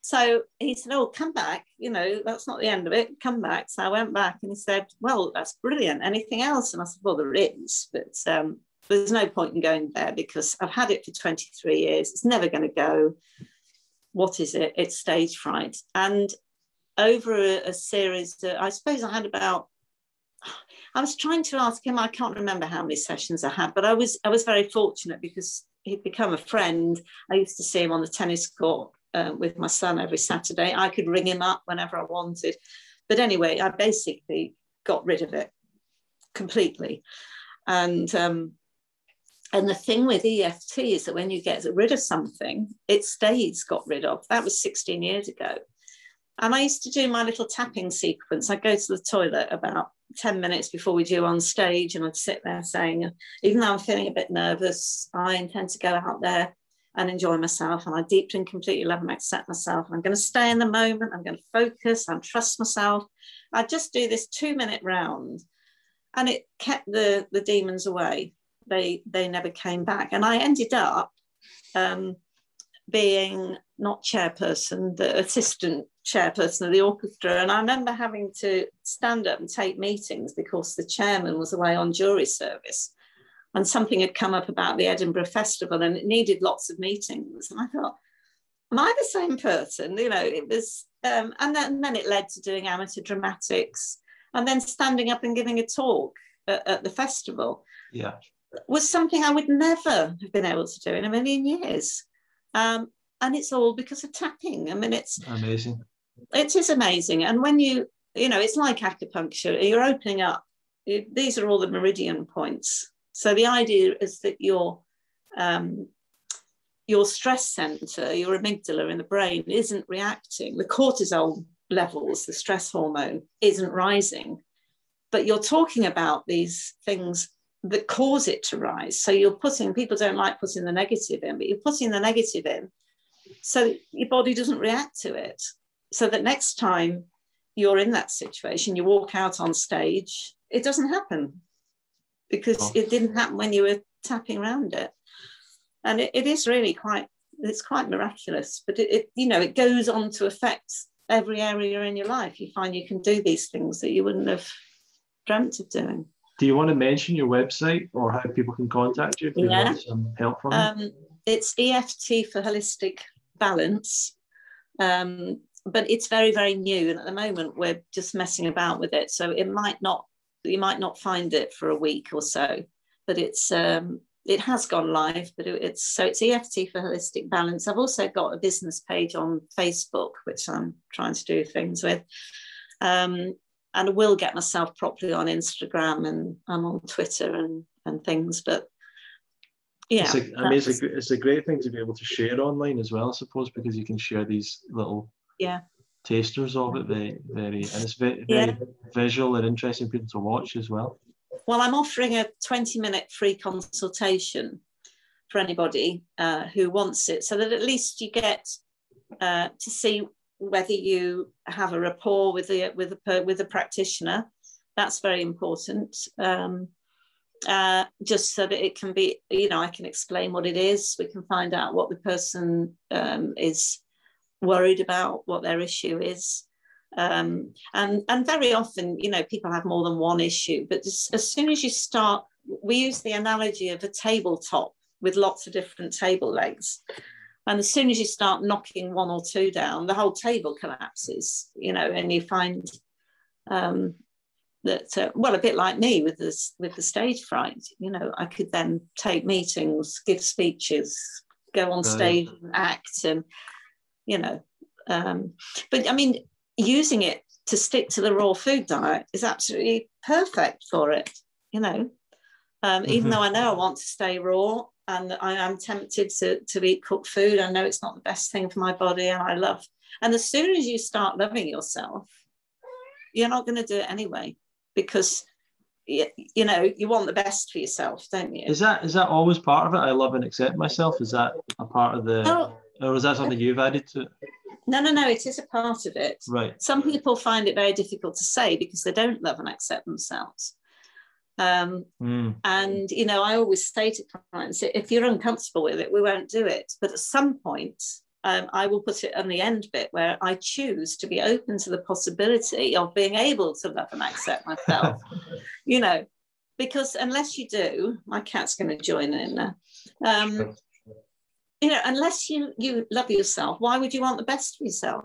So he said, Oh, come back. You know, that's not the end of it. Come back. So I went back and he said, Well, that's brilliant. Anything else? And I said, Well, there is, but um, there's no point in going there because I've had it for 23 years. It's never going to go. What is it? It's stage fright. And over a, a series, I suppose I had about. I was trying to ask him. I can't remember how many sessions I had, but I was I was very fortunate because he'd become a friend. I used to see him on the tennis court uh, with my son every Saturday. I could ring him up whenever I wanted. But anyway, I basically got rid of it completely. And um, and the thing with EFT is that when you get rid of something, it stays got rid of. That was 16 years ago. And I used to do my little tapping sequence. I'd go to the toilet about 10 minutes before we do on stage, and I'd sit there saying, even though I'm feeling a bit nervous, I intend to go out there and enjoy myself. And I deeply and completely love and accept myself. I'm going to stay in the moment. I'm going to focus and trust myself. I just do this two minute round, and it kept the, the demons away they they never came back. And I ended up um, being not chairperson, the assistant chairperson of the orchestra. And I remember having to stand up and take meetings because the chairman was away on jury service. And something had come up about the Edinburgh Festival and it needed lots of meetings. And I thought, am I the same person? You know, it was, um, and, then, and then it led to doing amateur dramatics and then standing up and giving a talk at, at the festival. Yeah was something I would never have been able to do in a million years. Um, and it's all because of tapping. I mean, it's amazing. It is amazing. And when you, you know, it's like acupuncture, you're opening up, these are all the meridian points. So the idea is that your, um, your stress center, your amygdala in the brain isn't reacting. The cortisol levels, the stress hormone, isn't rising. But you're talking about these things that cause it to rise. So you're putting, people don't like putting the negative in, but you're putting the negative in so your body doesn't react to it. So that next time you're in that situation, you walk out on stage, it doesn't happen because oh. it didn't happen when you were tapping around it. And it, it is really quite it's quite miraculous. But it, it, you know, it goes on to affect every area in your life. You find you can do these things that you wouldn't have dreamt of doing. Do you want to mention your website or how people can contact you if they Yeah. want some help from? Um, it's EFT for holistic balance. Um, but it's very, very new. And at the moment, we're just messing about with it. So it might not, you might not find it for a week or so, but it's, um, it has gone live, but it's so it's EFT for holistic balance. I've also got a business page on Facebook, which I'm trying to do things with. Um, and I will get myself properly on Instagram and I'm on Twitter and, and things, but yeah. it's a, I mean, it's a, it's a great thing to be able to share online as well, I suppose, because you can share these little Yeah. tasters of it. Very, very, and it's very, Yeah. very visual and interesting people to watch as well. Well, I'm offering a 20 minute free consultation for anybody uh, who wants it, so that at least you get uh, to see whether you have a rapport with the with the with the practitioner. That's very important. Um, uh, just so that it can be, you know, I can explain what it is. We can find out what the person um, is worried about, what their issue is. Um, and and very often you know people have more than one issue but as, as soon as you start we use the analogy of a tabletop with lots of different table legs and as soon as you start knocking one or two down the whole table collapses you know and you find um, that uh, well a bit like me with this with the stage fright you know i could then take meetings give speeches go on Brilliant. stage and act and you know um, but i mean using it to stick to the raw food diet is absolutely perfect for it you know um, even Mhm. though i know i want to stay raw and i am tempted to, to eat cooked food i know it's not the best thing for my body and i love and as soon as you start loving yourself you're not going to do it anyway because you, you know you want the best for yourself don't you Is that is that always part of it? I love and accept myself. Is that a part of the, oh or is that something you've added to? it? no no no it is a part of it Right. some people find it very difficult to say because they don't love and accept themselves um, Mm. and you know i always say to clients if you're uncomfortable with it we won't do it. But at some point um, i will put it on the end bit where i choose to be open to the possibility of being able to love and accept myself [LAUGHS] you know because unless you do my cat's going to join in there. Um, you know unless you you love yourself why would you want the best for yourself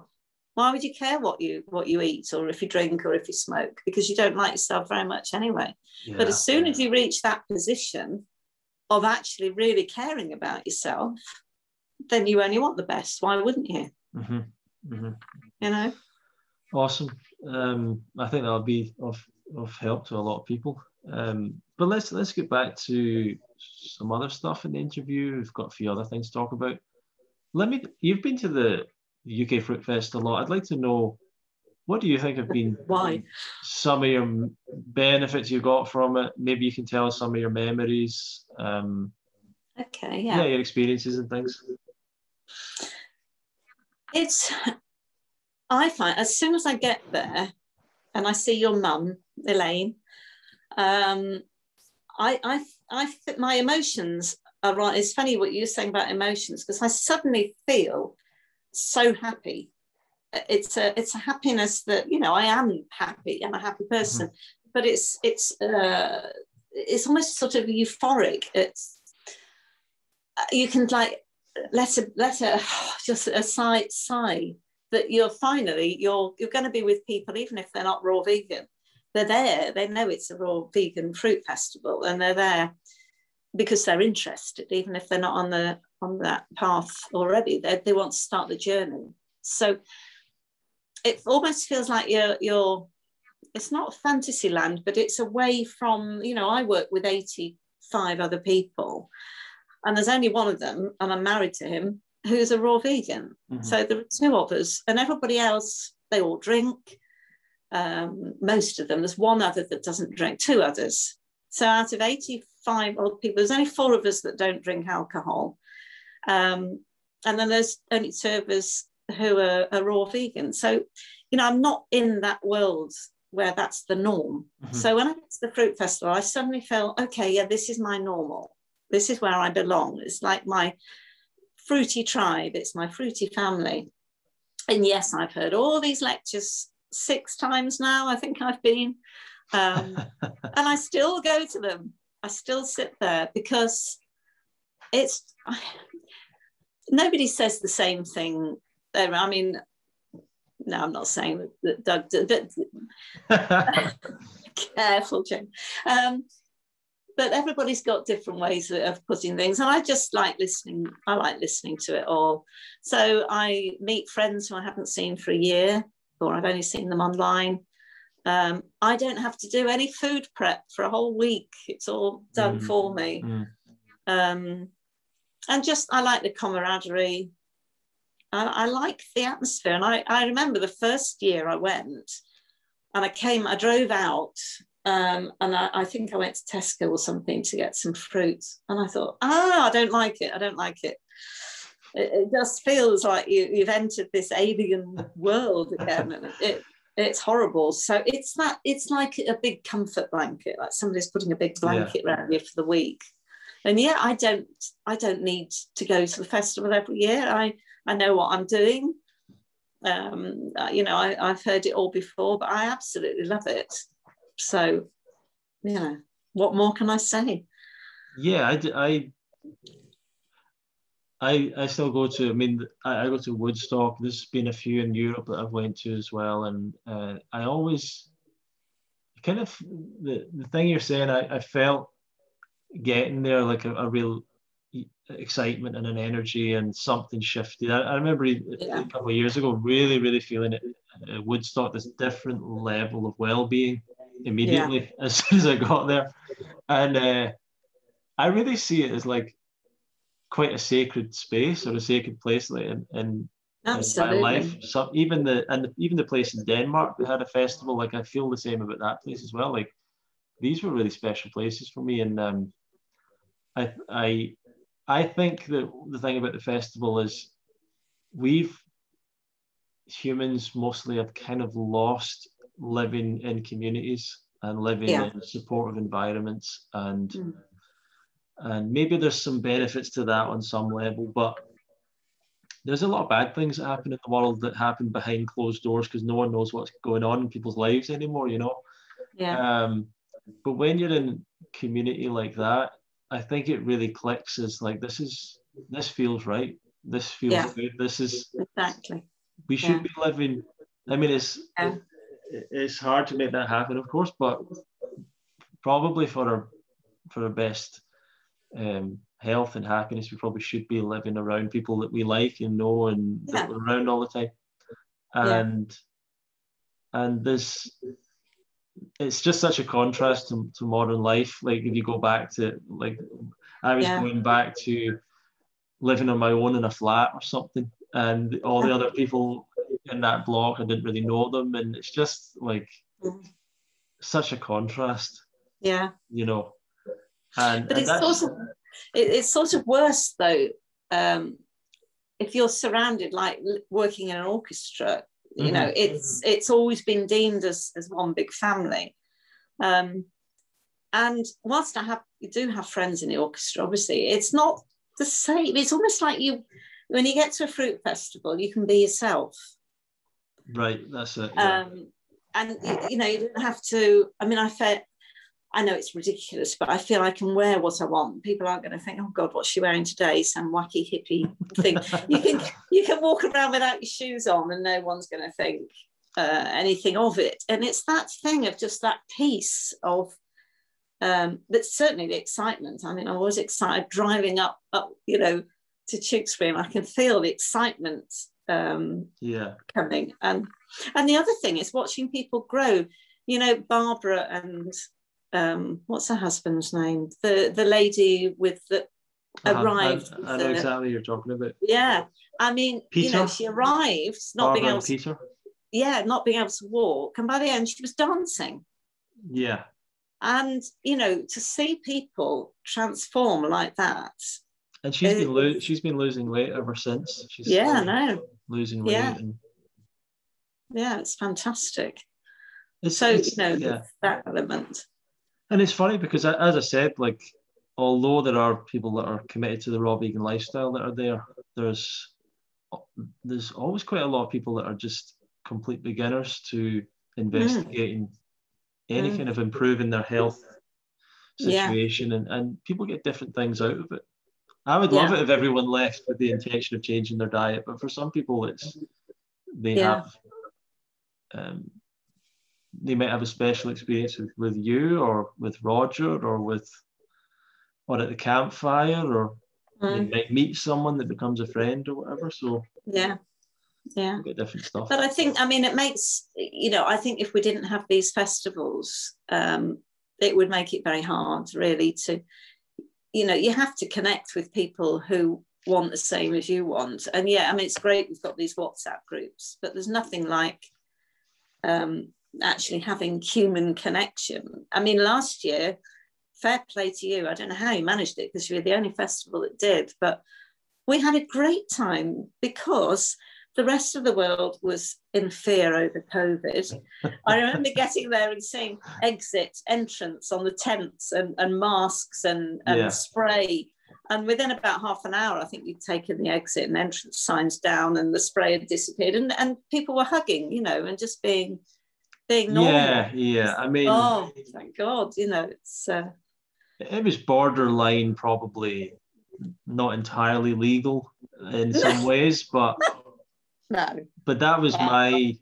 why would you care what you what you eat or if you drink or if you smoke because you don't like yourself very much anyway but as soon as you reach that position of actually really caring about yourself then you only want the best why wouldn't you hmm hmm you know Awesome. Um, I think that'll be of, of help to a lot of people. Um, but let's let's get back to some other stuff in the interview. We've got a few other things to talk about. Let me. You've been to the UK Fruit Fest a lot. I'd like to know what do you think have been [LAUGHS] why some of your benefits you got from it? Maybe you can tell us some of your memories. Um, okay yeah. yeah your experiences and things. it's i find as soon as i get there and i see your mum elaine um i i i my emotions are right it's funny what you're saying about emotions because i suddenly feel so happy. It's a it's a happiness that you know i am happy i'm a happy person but it's it's uh it's almost sort of euphoric. It's uh, you can like let a let a [SIGHS] just a sigh sigh that you're finally you're you're going to be with people even if they're not raw vegan. They're there they know it's a raw vegan fruit festival and they're there because they're interested even if they're not on the on that path already. They, they want to start the journey. So it almost feels like you're you're it's not fantasy land but it's away from you know i work with 85 other people and there's only one of them and i'm married to him who's a raw vegan. Mhm. so there are two of us and everybody else they all drink. Um, most of them there's one other that doesn't drink two others. So out of 85 odd people there's only four of us that don't drink alcohol um, and then there's only two of us who are, are raw vegan so you know i'm not in that world where that's the norm Mhm. so when i went to the fruit festival i suddenly felt okay yeah this is my normal this is where i belong it's like my fruity tribe. It's my fruity family. And yes, I've heard all these lectures six times now. I think I've been, um, [LAUGHS] and I still go to them. I still sit there because it's nobody says the same thing. I mean, no, I'm not saying that Doug. That, [LAUGHS] [LAUGHS] careful, Jane. Um, but everybody's got different ways of putting things, and I just like listening. I like listening to it all. So I meet friends who I haven't seen for a year, or I've only seen them online. Um, I don't have to do any food prep for a whole week. It's all done mm. for me. Mm. Um, and just I like the camaraderie. I, I like the atmosphere. And I, I remember the first year I went and I came, I drove out um, and I, I, think I went to Tesco or something to get some fruit. And I thought, ah, I don't like it. I don't like it. It, it just feels like you, have entered this alien world again. And it, it's horrible. So it's that it's like a big comfort blanket, like somebody's putting a big blanket yeah. around you for the week and yeah i don't i don't need to go to the festival every year i i know what i'm doing um uh, you know I, i've heard it all before but i absolutely love it so you know what more can i say yeah i i I, I still go to. I mean, I, I go to Woodstock. There's been a few in Europe that I've went to as well, and uh, I always kind of the, the thing you're saying. I, I felt getting there, like a, a real excitement and an energy and something shifted. I, I remember yeah. a couple of years ago really, really feeling it at Woodstock, this different level of well-being immediately yeah. [LAUGHS] as soon as I got there. And uh, I really see it as like quite a sacred space or a sacred place like in, in, in my life. So even the and even the place in Denmark that had a festival, like I feel the same about that place as well. Like these were really special places for me. And um, I, I, I think that the thing about the festival is we've humans mostly have kind of lost living in communities and living yeah. in supportive environments and mm. and maybe there's some benefits to that on some level but there's a lot of bad things that happen in the world that happen behind closed doors because no one knows what's going on in people's lives anymore you know yeah um but when you're in community like that, I think it really clicks as like this is this feels right. This feels yeah. good. This is exactly. We should yeah. be living. I mean, it's yeah. it's hard to make that happen, of course, but probably for our for our best um, health and happiness, we probably should be living around people that we like and know and that we're around all the time. And and this it's just such a contrast to, to modern life. Like if you go back to like I was yeah. going back to living on my own in a flat or something, and all the other people in that block I didn't really know them, and it's just like mm. such a contrast. Yeah, you know, and but and it's sort of it, it's sort of worse though. Um, if you're surrounded like working in an orchestra you know mm-hmm. it's it's always been deemed as as one big family um, and whilst i have you do have friends in the orchestra obviously it's not the same it's almost like you when you get to a fruit festival you can be yourself right that's it yeah. um, and you know you don't have to i mean i felt I know it's ridiculous, but I feel I can wear what I want. People aren't going to think, "Oh God, what's she wearing today?" Some wacky hippie thing. you can [LAUGHS] you can walk around without your shoes on, and no one's going to think uh, anything of it. And it's that thing of just that piece of. Um, but certainly the excitement. I mean, I was excited driving up, up, you know, to Tewkesbury. I can feel the excitement um, yeah. coming. And and the other thing is watching people grow. You know, Barbara and um, what's her husband's name? The the lady with the uh-huh. arrived. I, I know the, exactly you're talking about. Yeah, I mean, Peter? you know, she arrived not Barbara being able. To, Peter. Yeah, not being able to walk, and by the end she was dancing. Yeah. And you know, to see people transform like that. And she's it, been lo- she's been losing weight ever since. She's yeah, no. Losing weight. Yeah. And... yeah, it's fantastic. It's, so it's, you know yeah. that element. And it's funny because, as I said, like although there are people that are committed to the raw vegan lifestyle that are there, there's there's always quite a lot of people that are just complete beginners to investigating mm. any mm. kind of improving their health situation yeah. and, and people get different things out of it. I would love yeah. it if everyone left with the intention of changing their diet, but for some people it's they yeah. have um, they might have a special experience with, with you or with Roger or with or at the campfire or mm. they might meet someone that becomes a friend or whatever. So yeah. Yeah. Different stuff. But I think, I mean, it makes, you know, I think if we didn't have these festivals, um, it would make it very hard really to, you know, you have to connect with people who want the same as you want. And yeah, I mean, it's great we've got these WhatsApp groups, but there's nothing like um, actually having human connection. I mean, last year, fair play to you. I don't know how you managed it because you were the only festival that did, but we had a great time because the rest of the world was in fear over COVID. I remember [LAUGHS] getting there and seeing exit, entrance on the tents and, and masks and, and yeah. spray. And within about half an hour, I think you'd taken the exit and entrance signs down and the spray had disappeared and, and people were hugging, you know, and just being normal. Yeah, yeah. I mean, oh, thank God, you know, it's. Uh, it was borderline, probably not entirely legal in some [LAUGHS] ways, but no. But that was my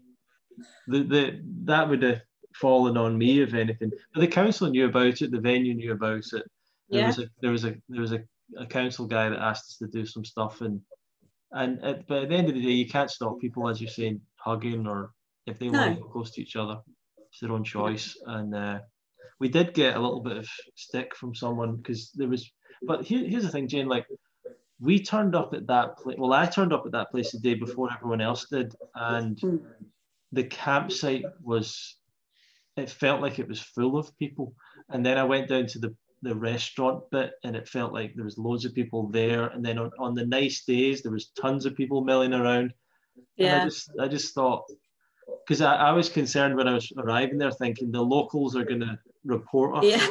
the the that would have fallen on me if anything. But the council knew about it, the venue knew about it. There yeah. was a there was a there was a, a council guy that asked us to do some stuff and and at, but at the end of the day you can't stop people as you're saying hugging or if they no. want to get close to each other. It's their own choice. And uh, we did get a little bit of stick from someone because there was but here, here's the thing, Jane, like we turned up at that place. Well, I turned up at that place the day before everyone else did, and mm. the campsite was. It felt like it was full of people, and then I went down to the the restaurant bit, and it felt like there was loads of people there. And then on, on the nice days, there was tons of people milling around. Yeah. And I just I just thought because I, I was concerned when I was arriving there, thinking the locals are going to report us. Yeah.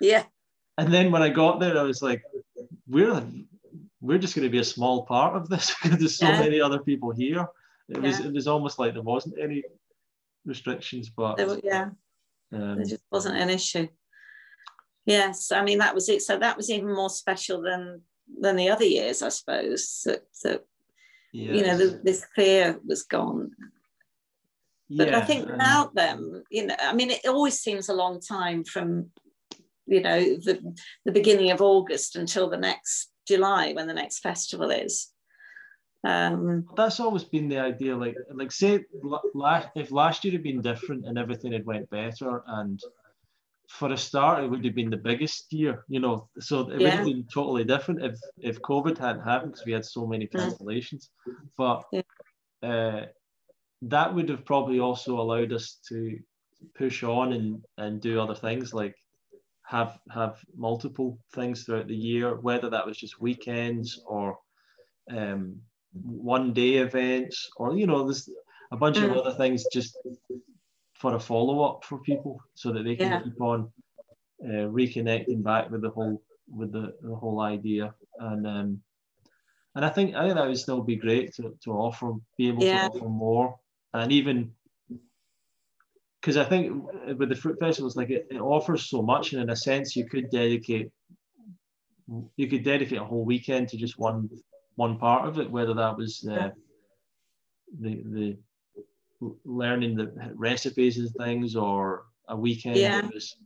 Yeah. And then when I got there, I was like, we're we're just going to be a small part of this [LAUGHS] because there's so yeah. many other people here. It yeah. was it was almost like there wasn't any restrictions, but there, yeah, um, there just wasn't an issue. Yes, I mean that was it. So that was even more special than than the other years, I suppose. That, that yes. you know, the, this fear was gone. But yeah, I think without them, you know, I mean, it always seems a long time from, you know, the the beginning of August until the next July when the next festival is. Um, That's always been the idea. Like, like say, last if last year had been different and everything had went better, and for a start, it would have been the biggest year. You know, so it yeah. would have been totally different if if COVID hadn't happened because we had so many mm. cancellations. But yeah. uh, that would have probably also allowed us to push on and and do other things like have have multiple things throughout the year, whether that was just weekends or um, one day events, or you know, there's a bunch mm. of other things just for a follow up for people, so that they can yeah. keep on uh, reconnecting back with the whole with the, the whole idea, and um, and I think I think that would still be great to, to offer, be able yeah. to offer more, and even because I think with the fruit festivals, like it, it offers so much, and in a sense, you could dedicate you could dedicate a whole weekend to just one one part of it, whether that was uh, the the learning the recipes and things, or a weekend. Yeah. Was,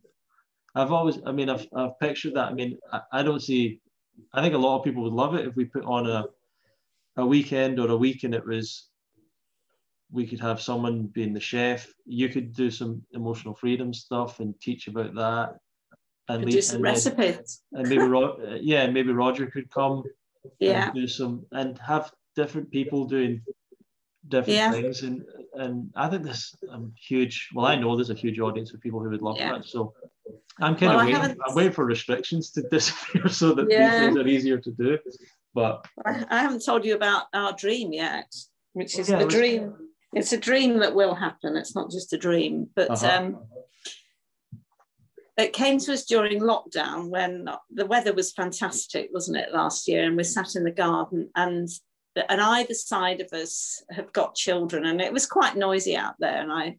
I've always, I mean, I've, I've pictured that. I mean, I, I don't see. I think a lot of people would love it if we put on a a weekend or a week and it was we could have someone being the chef. You could do some emotional freedom stuff and teach about that. And do some and recipes. and maybe Ro- [LAUGHS] yeah, maybe Roger could come. Yeah. do some and have different people doing different yeah. things and and I think there's a huge well I know there's a huge audience of people who would love yeah. that so I'm kind well, of waiting I'm waiting for restrictions to [LAUGHS] disappear so that yeah. these things are easier to do but I haven't told you about our dream yet which oh, is yeah, the dream it's a dream that will happen. It's not just a dream, but uh-huh. um, it came to us during lockdown when the weather was fantastic, wasn't it, last year? And we sat in the garden, and and either side of us have got children, and it was quite noisy out there. And I,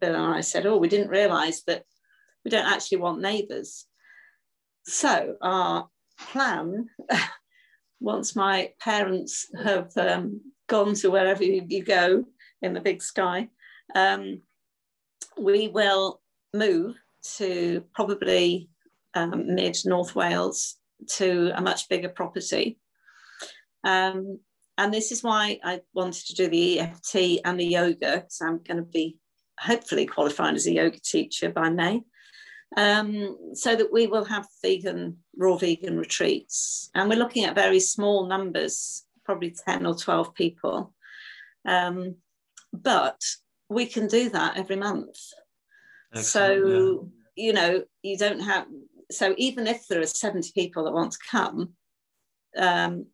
Bill and I said, "Oh, we didn't realise that we don't actually want neighbours." So our plan, [LAUGHS] once my parents have um, gone to wherever you, you, go in the big sky, um, we will move to probably um, mid North Wales to a much bigger property. Um, and this is why I wanted to do the EFT and the yoga, because I'm going to be hopefully qualified as a yoga teacher by May. Um, so that we will have vegan, raw vegan retreats. And we're looking at very small numbers, probably 10 or 12 people. Um, but we can do that every month. So, yeah. you know, you don't have, so even if there are 70 people that want to come, um,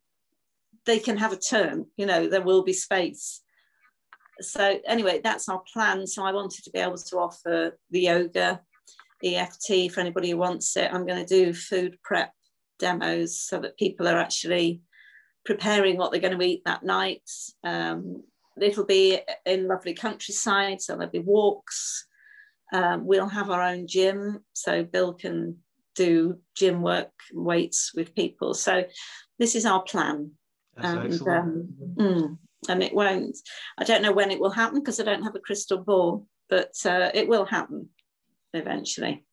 they can have a turn, you know, there will be space. So anyway, that's our plan. So I wanted to be able to offer the yoga, EFT for anybody who wants it. I'm going to do food prep demos so that people are actually preparing what they're going to eat that night. Um, it'll be in lovely countryside, so there'll be walks. Um, we'll have our own gym, so Bill can do gym work, weights with people. So this is our plan. That's and, um, mm, and it won't, I don't know when it will happen because I don't have a crystal ball, but uh, it will happen eventually.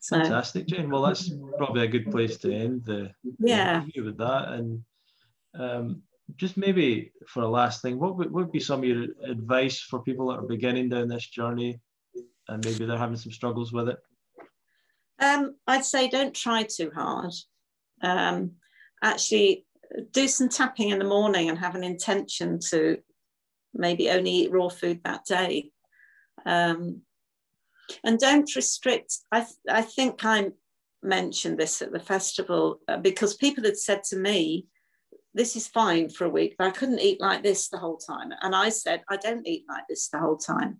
So, Fantastic, Jane. Well, that's probably a good place to end the yeah interview with that. And um, just maybe for a last thing, what would, what would be some of your advice for people that are beginning down this journey and maybe they're having some struggles with it? Um, I'd say don't try too hard. Um, actually, do some tapping in the morning and have an intention to maybe only eat raw food that day. Um, and don't restrict. I, th- I think I mentioned this at the festival uh, because people had said to me, this is fine for a week, but I couldn't eat like this the whole time. And I said, I don't eat like this the whole time.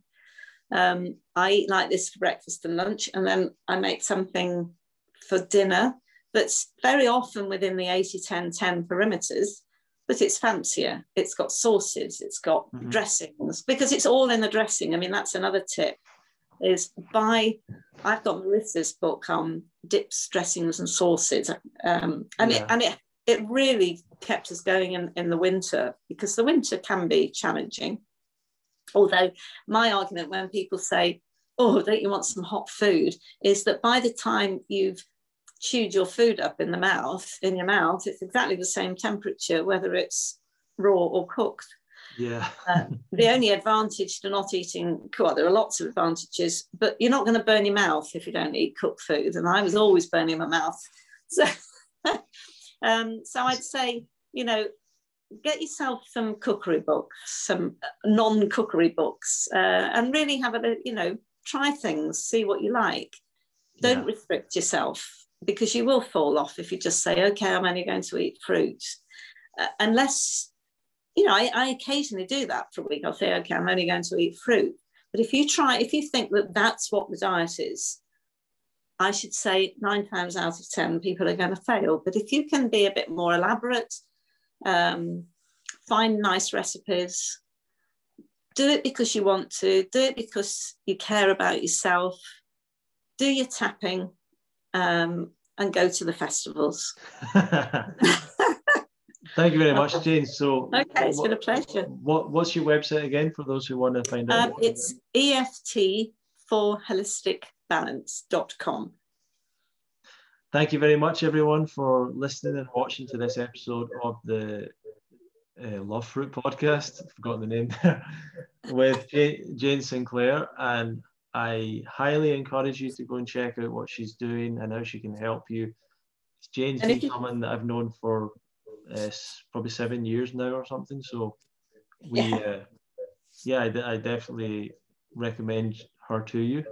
Um, I eat like this for breakfast and lunch, and then I make something for dinner that's very often within the 80 10 10 perimeters, but it's fancier. It's got sauces, it's got mm-hmm. dressings, because it's all in the dressing. I mean, that's another tip is buy I've got Melissa's book on dips, dressings, and sauces. Um, and yeah. it and it it really kept us going in, in the winter because the winter can be challenging. Although my argument when people say, Oh, don't you want some hot food? is that by the time you've chewed your food up in the mouth, in your mouth, it's exactly the same temperature, whether it's raw or cooked. Yeah. uh, the only advantage to not eating, well, there are lots of advantages, but you're not going to burn your mouth if you don't eat cooked food. And I was always burning my mouth. So, [LAUGHS] um, so I'd say, you know, get yourself some cookery books, some non-cookery books, uh, and really have a, you know, try things, see what you like. Don't yeah. restrict yourself because you will fall off if you just say, okay, I'm only going to eat fruit. Uh, unless, you know, I, I occasionally do that for a week. I'll say, okay, I'm only going to eat fruit. But if you try, if you think that that's what the diet is, I should say nine times out of 10, people are going to fail. But if you can be a bit more elaborate, um, find nice recipes, do it because you want to, do it because you care about yourself, do your tapping, um, and go to the festivals. [LAUGHS] [LAUGHS] Thank you very much, Jane. So, okay, it's what, been a pleasure. What, what's your website again for those who want to find out? Um, it's EFT for holisticbalance.com. Thank you very much, everyone, for listening and watching to this episode of the uh, Love Fruit podcast. I've forgotten the name there, [LAUGHS] with Jane Sinclair. And I highly encourage you to go and check out what she's doing and how she can help you. Jane's been someone that I've known for uh, probably seven years now or something. So we, yeah, uh, yeah I, I, definitely recommend her to you.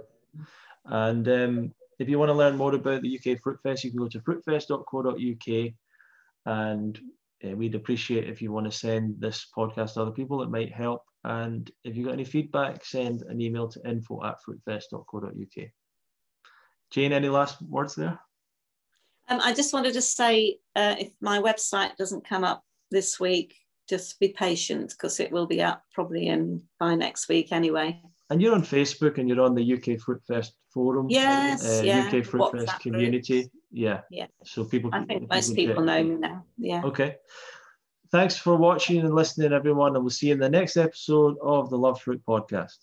And um, if you want to learn more about the UK Fruit Fest, you can go to fruitfest.co.uk. And uh, we'd appreciate if you want to send this podcast to other people. It might help and if you've got any feedback, send an email to info at fruitfest.co.uk. Jane, any last words there? Um, I just wanted to say uh, if my website doesn't come up this week, just be patient because it will be up probably in by next week anyway. And you're on Facebook and you're on the UK Fruit Fest forum. Yes, uh, yeah. UK Fruit WhatsApp Fest community. Groups. Yeah. Yeah. So people. I think most people know me now. Yeah. Okay. Thanks for watching and listening, everyone, and we'll see you in the next episode of the Love Fruit podcast.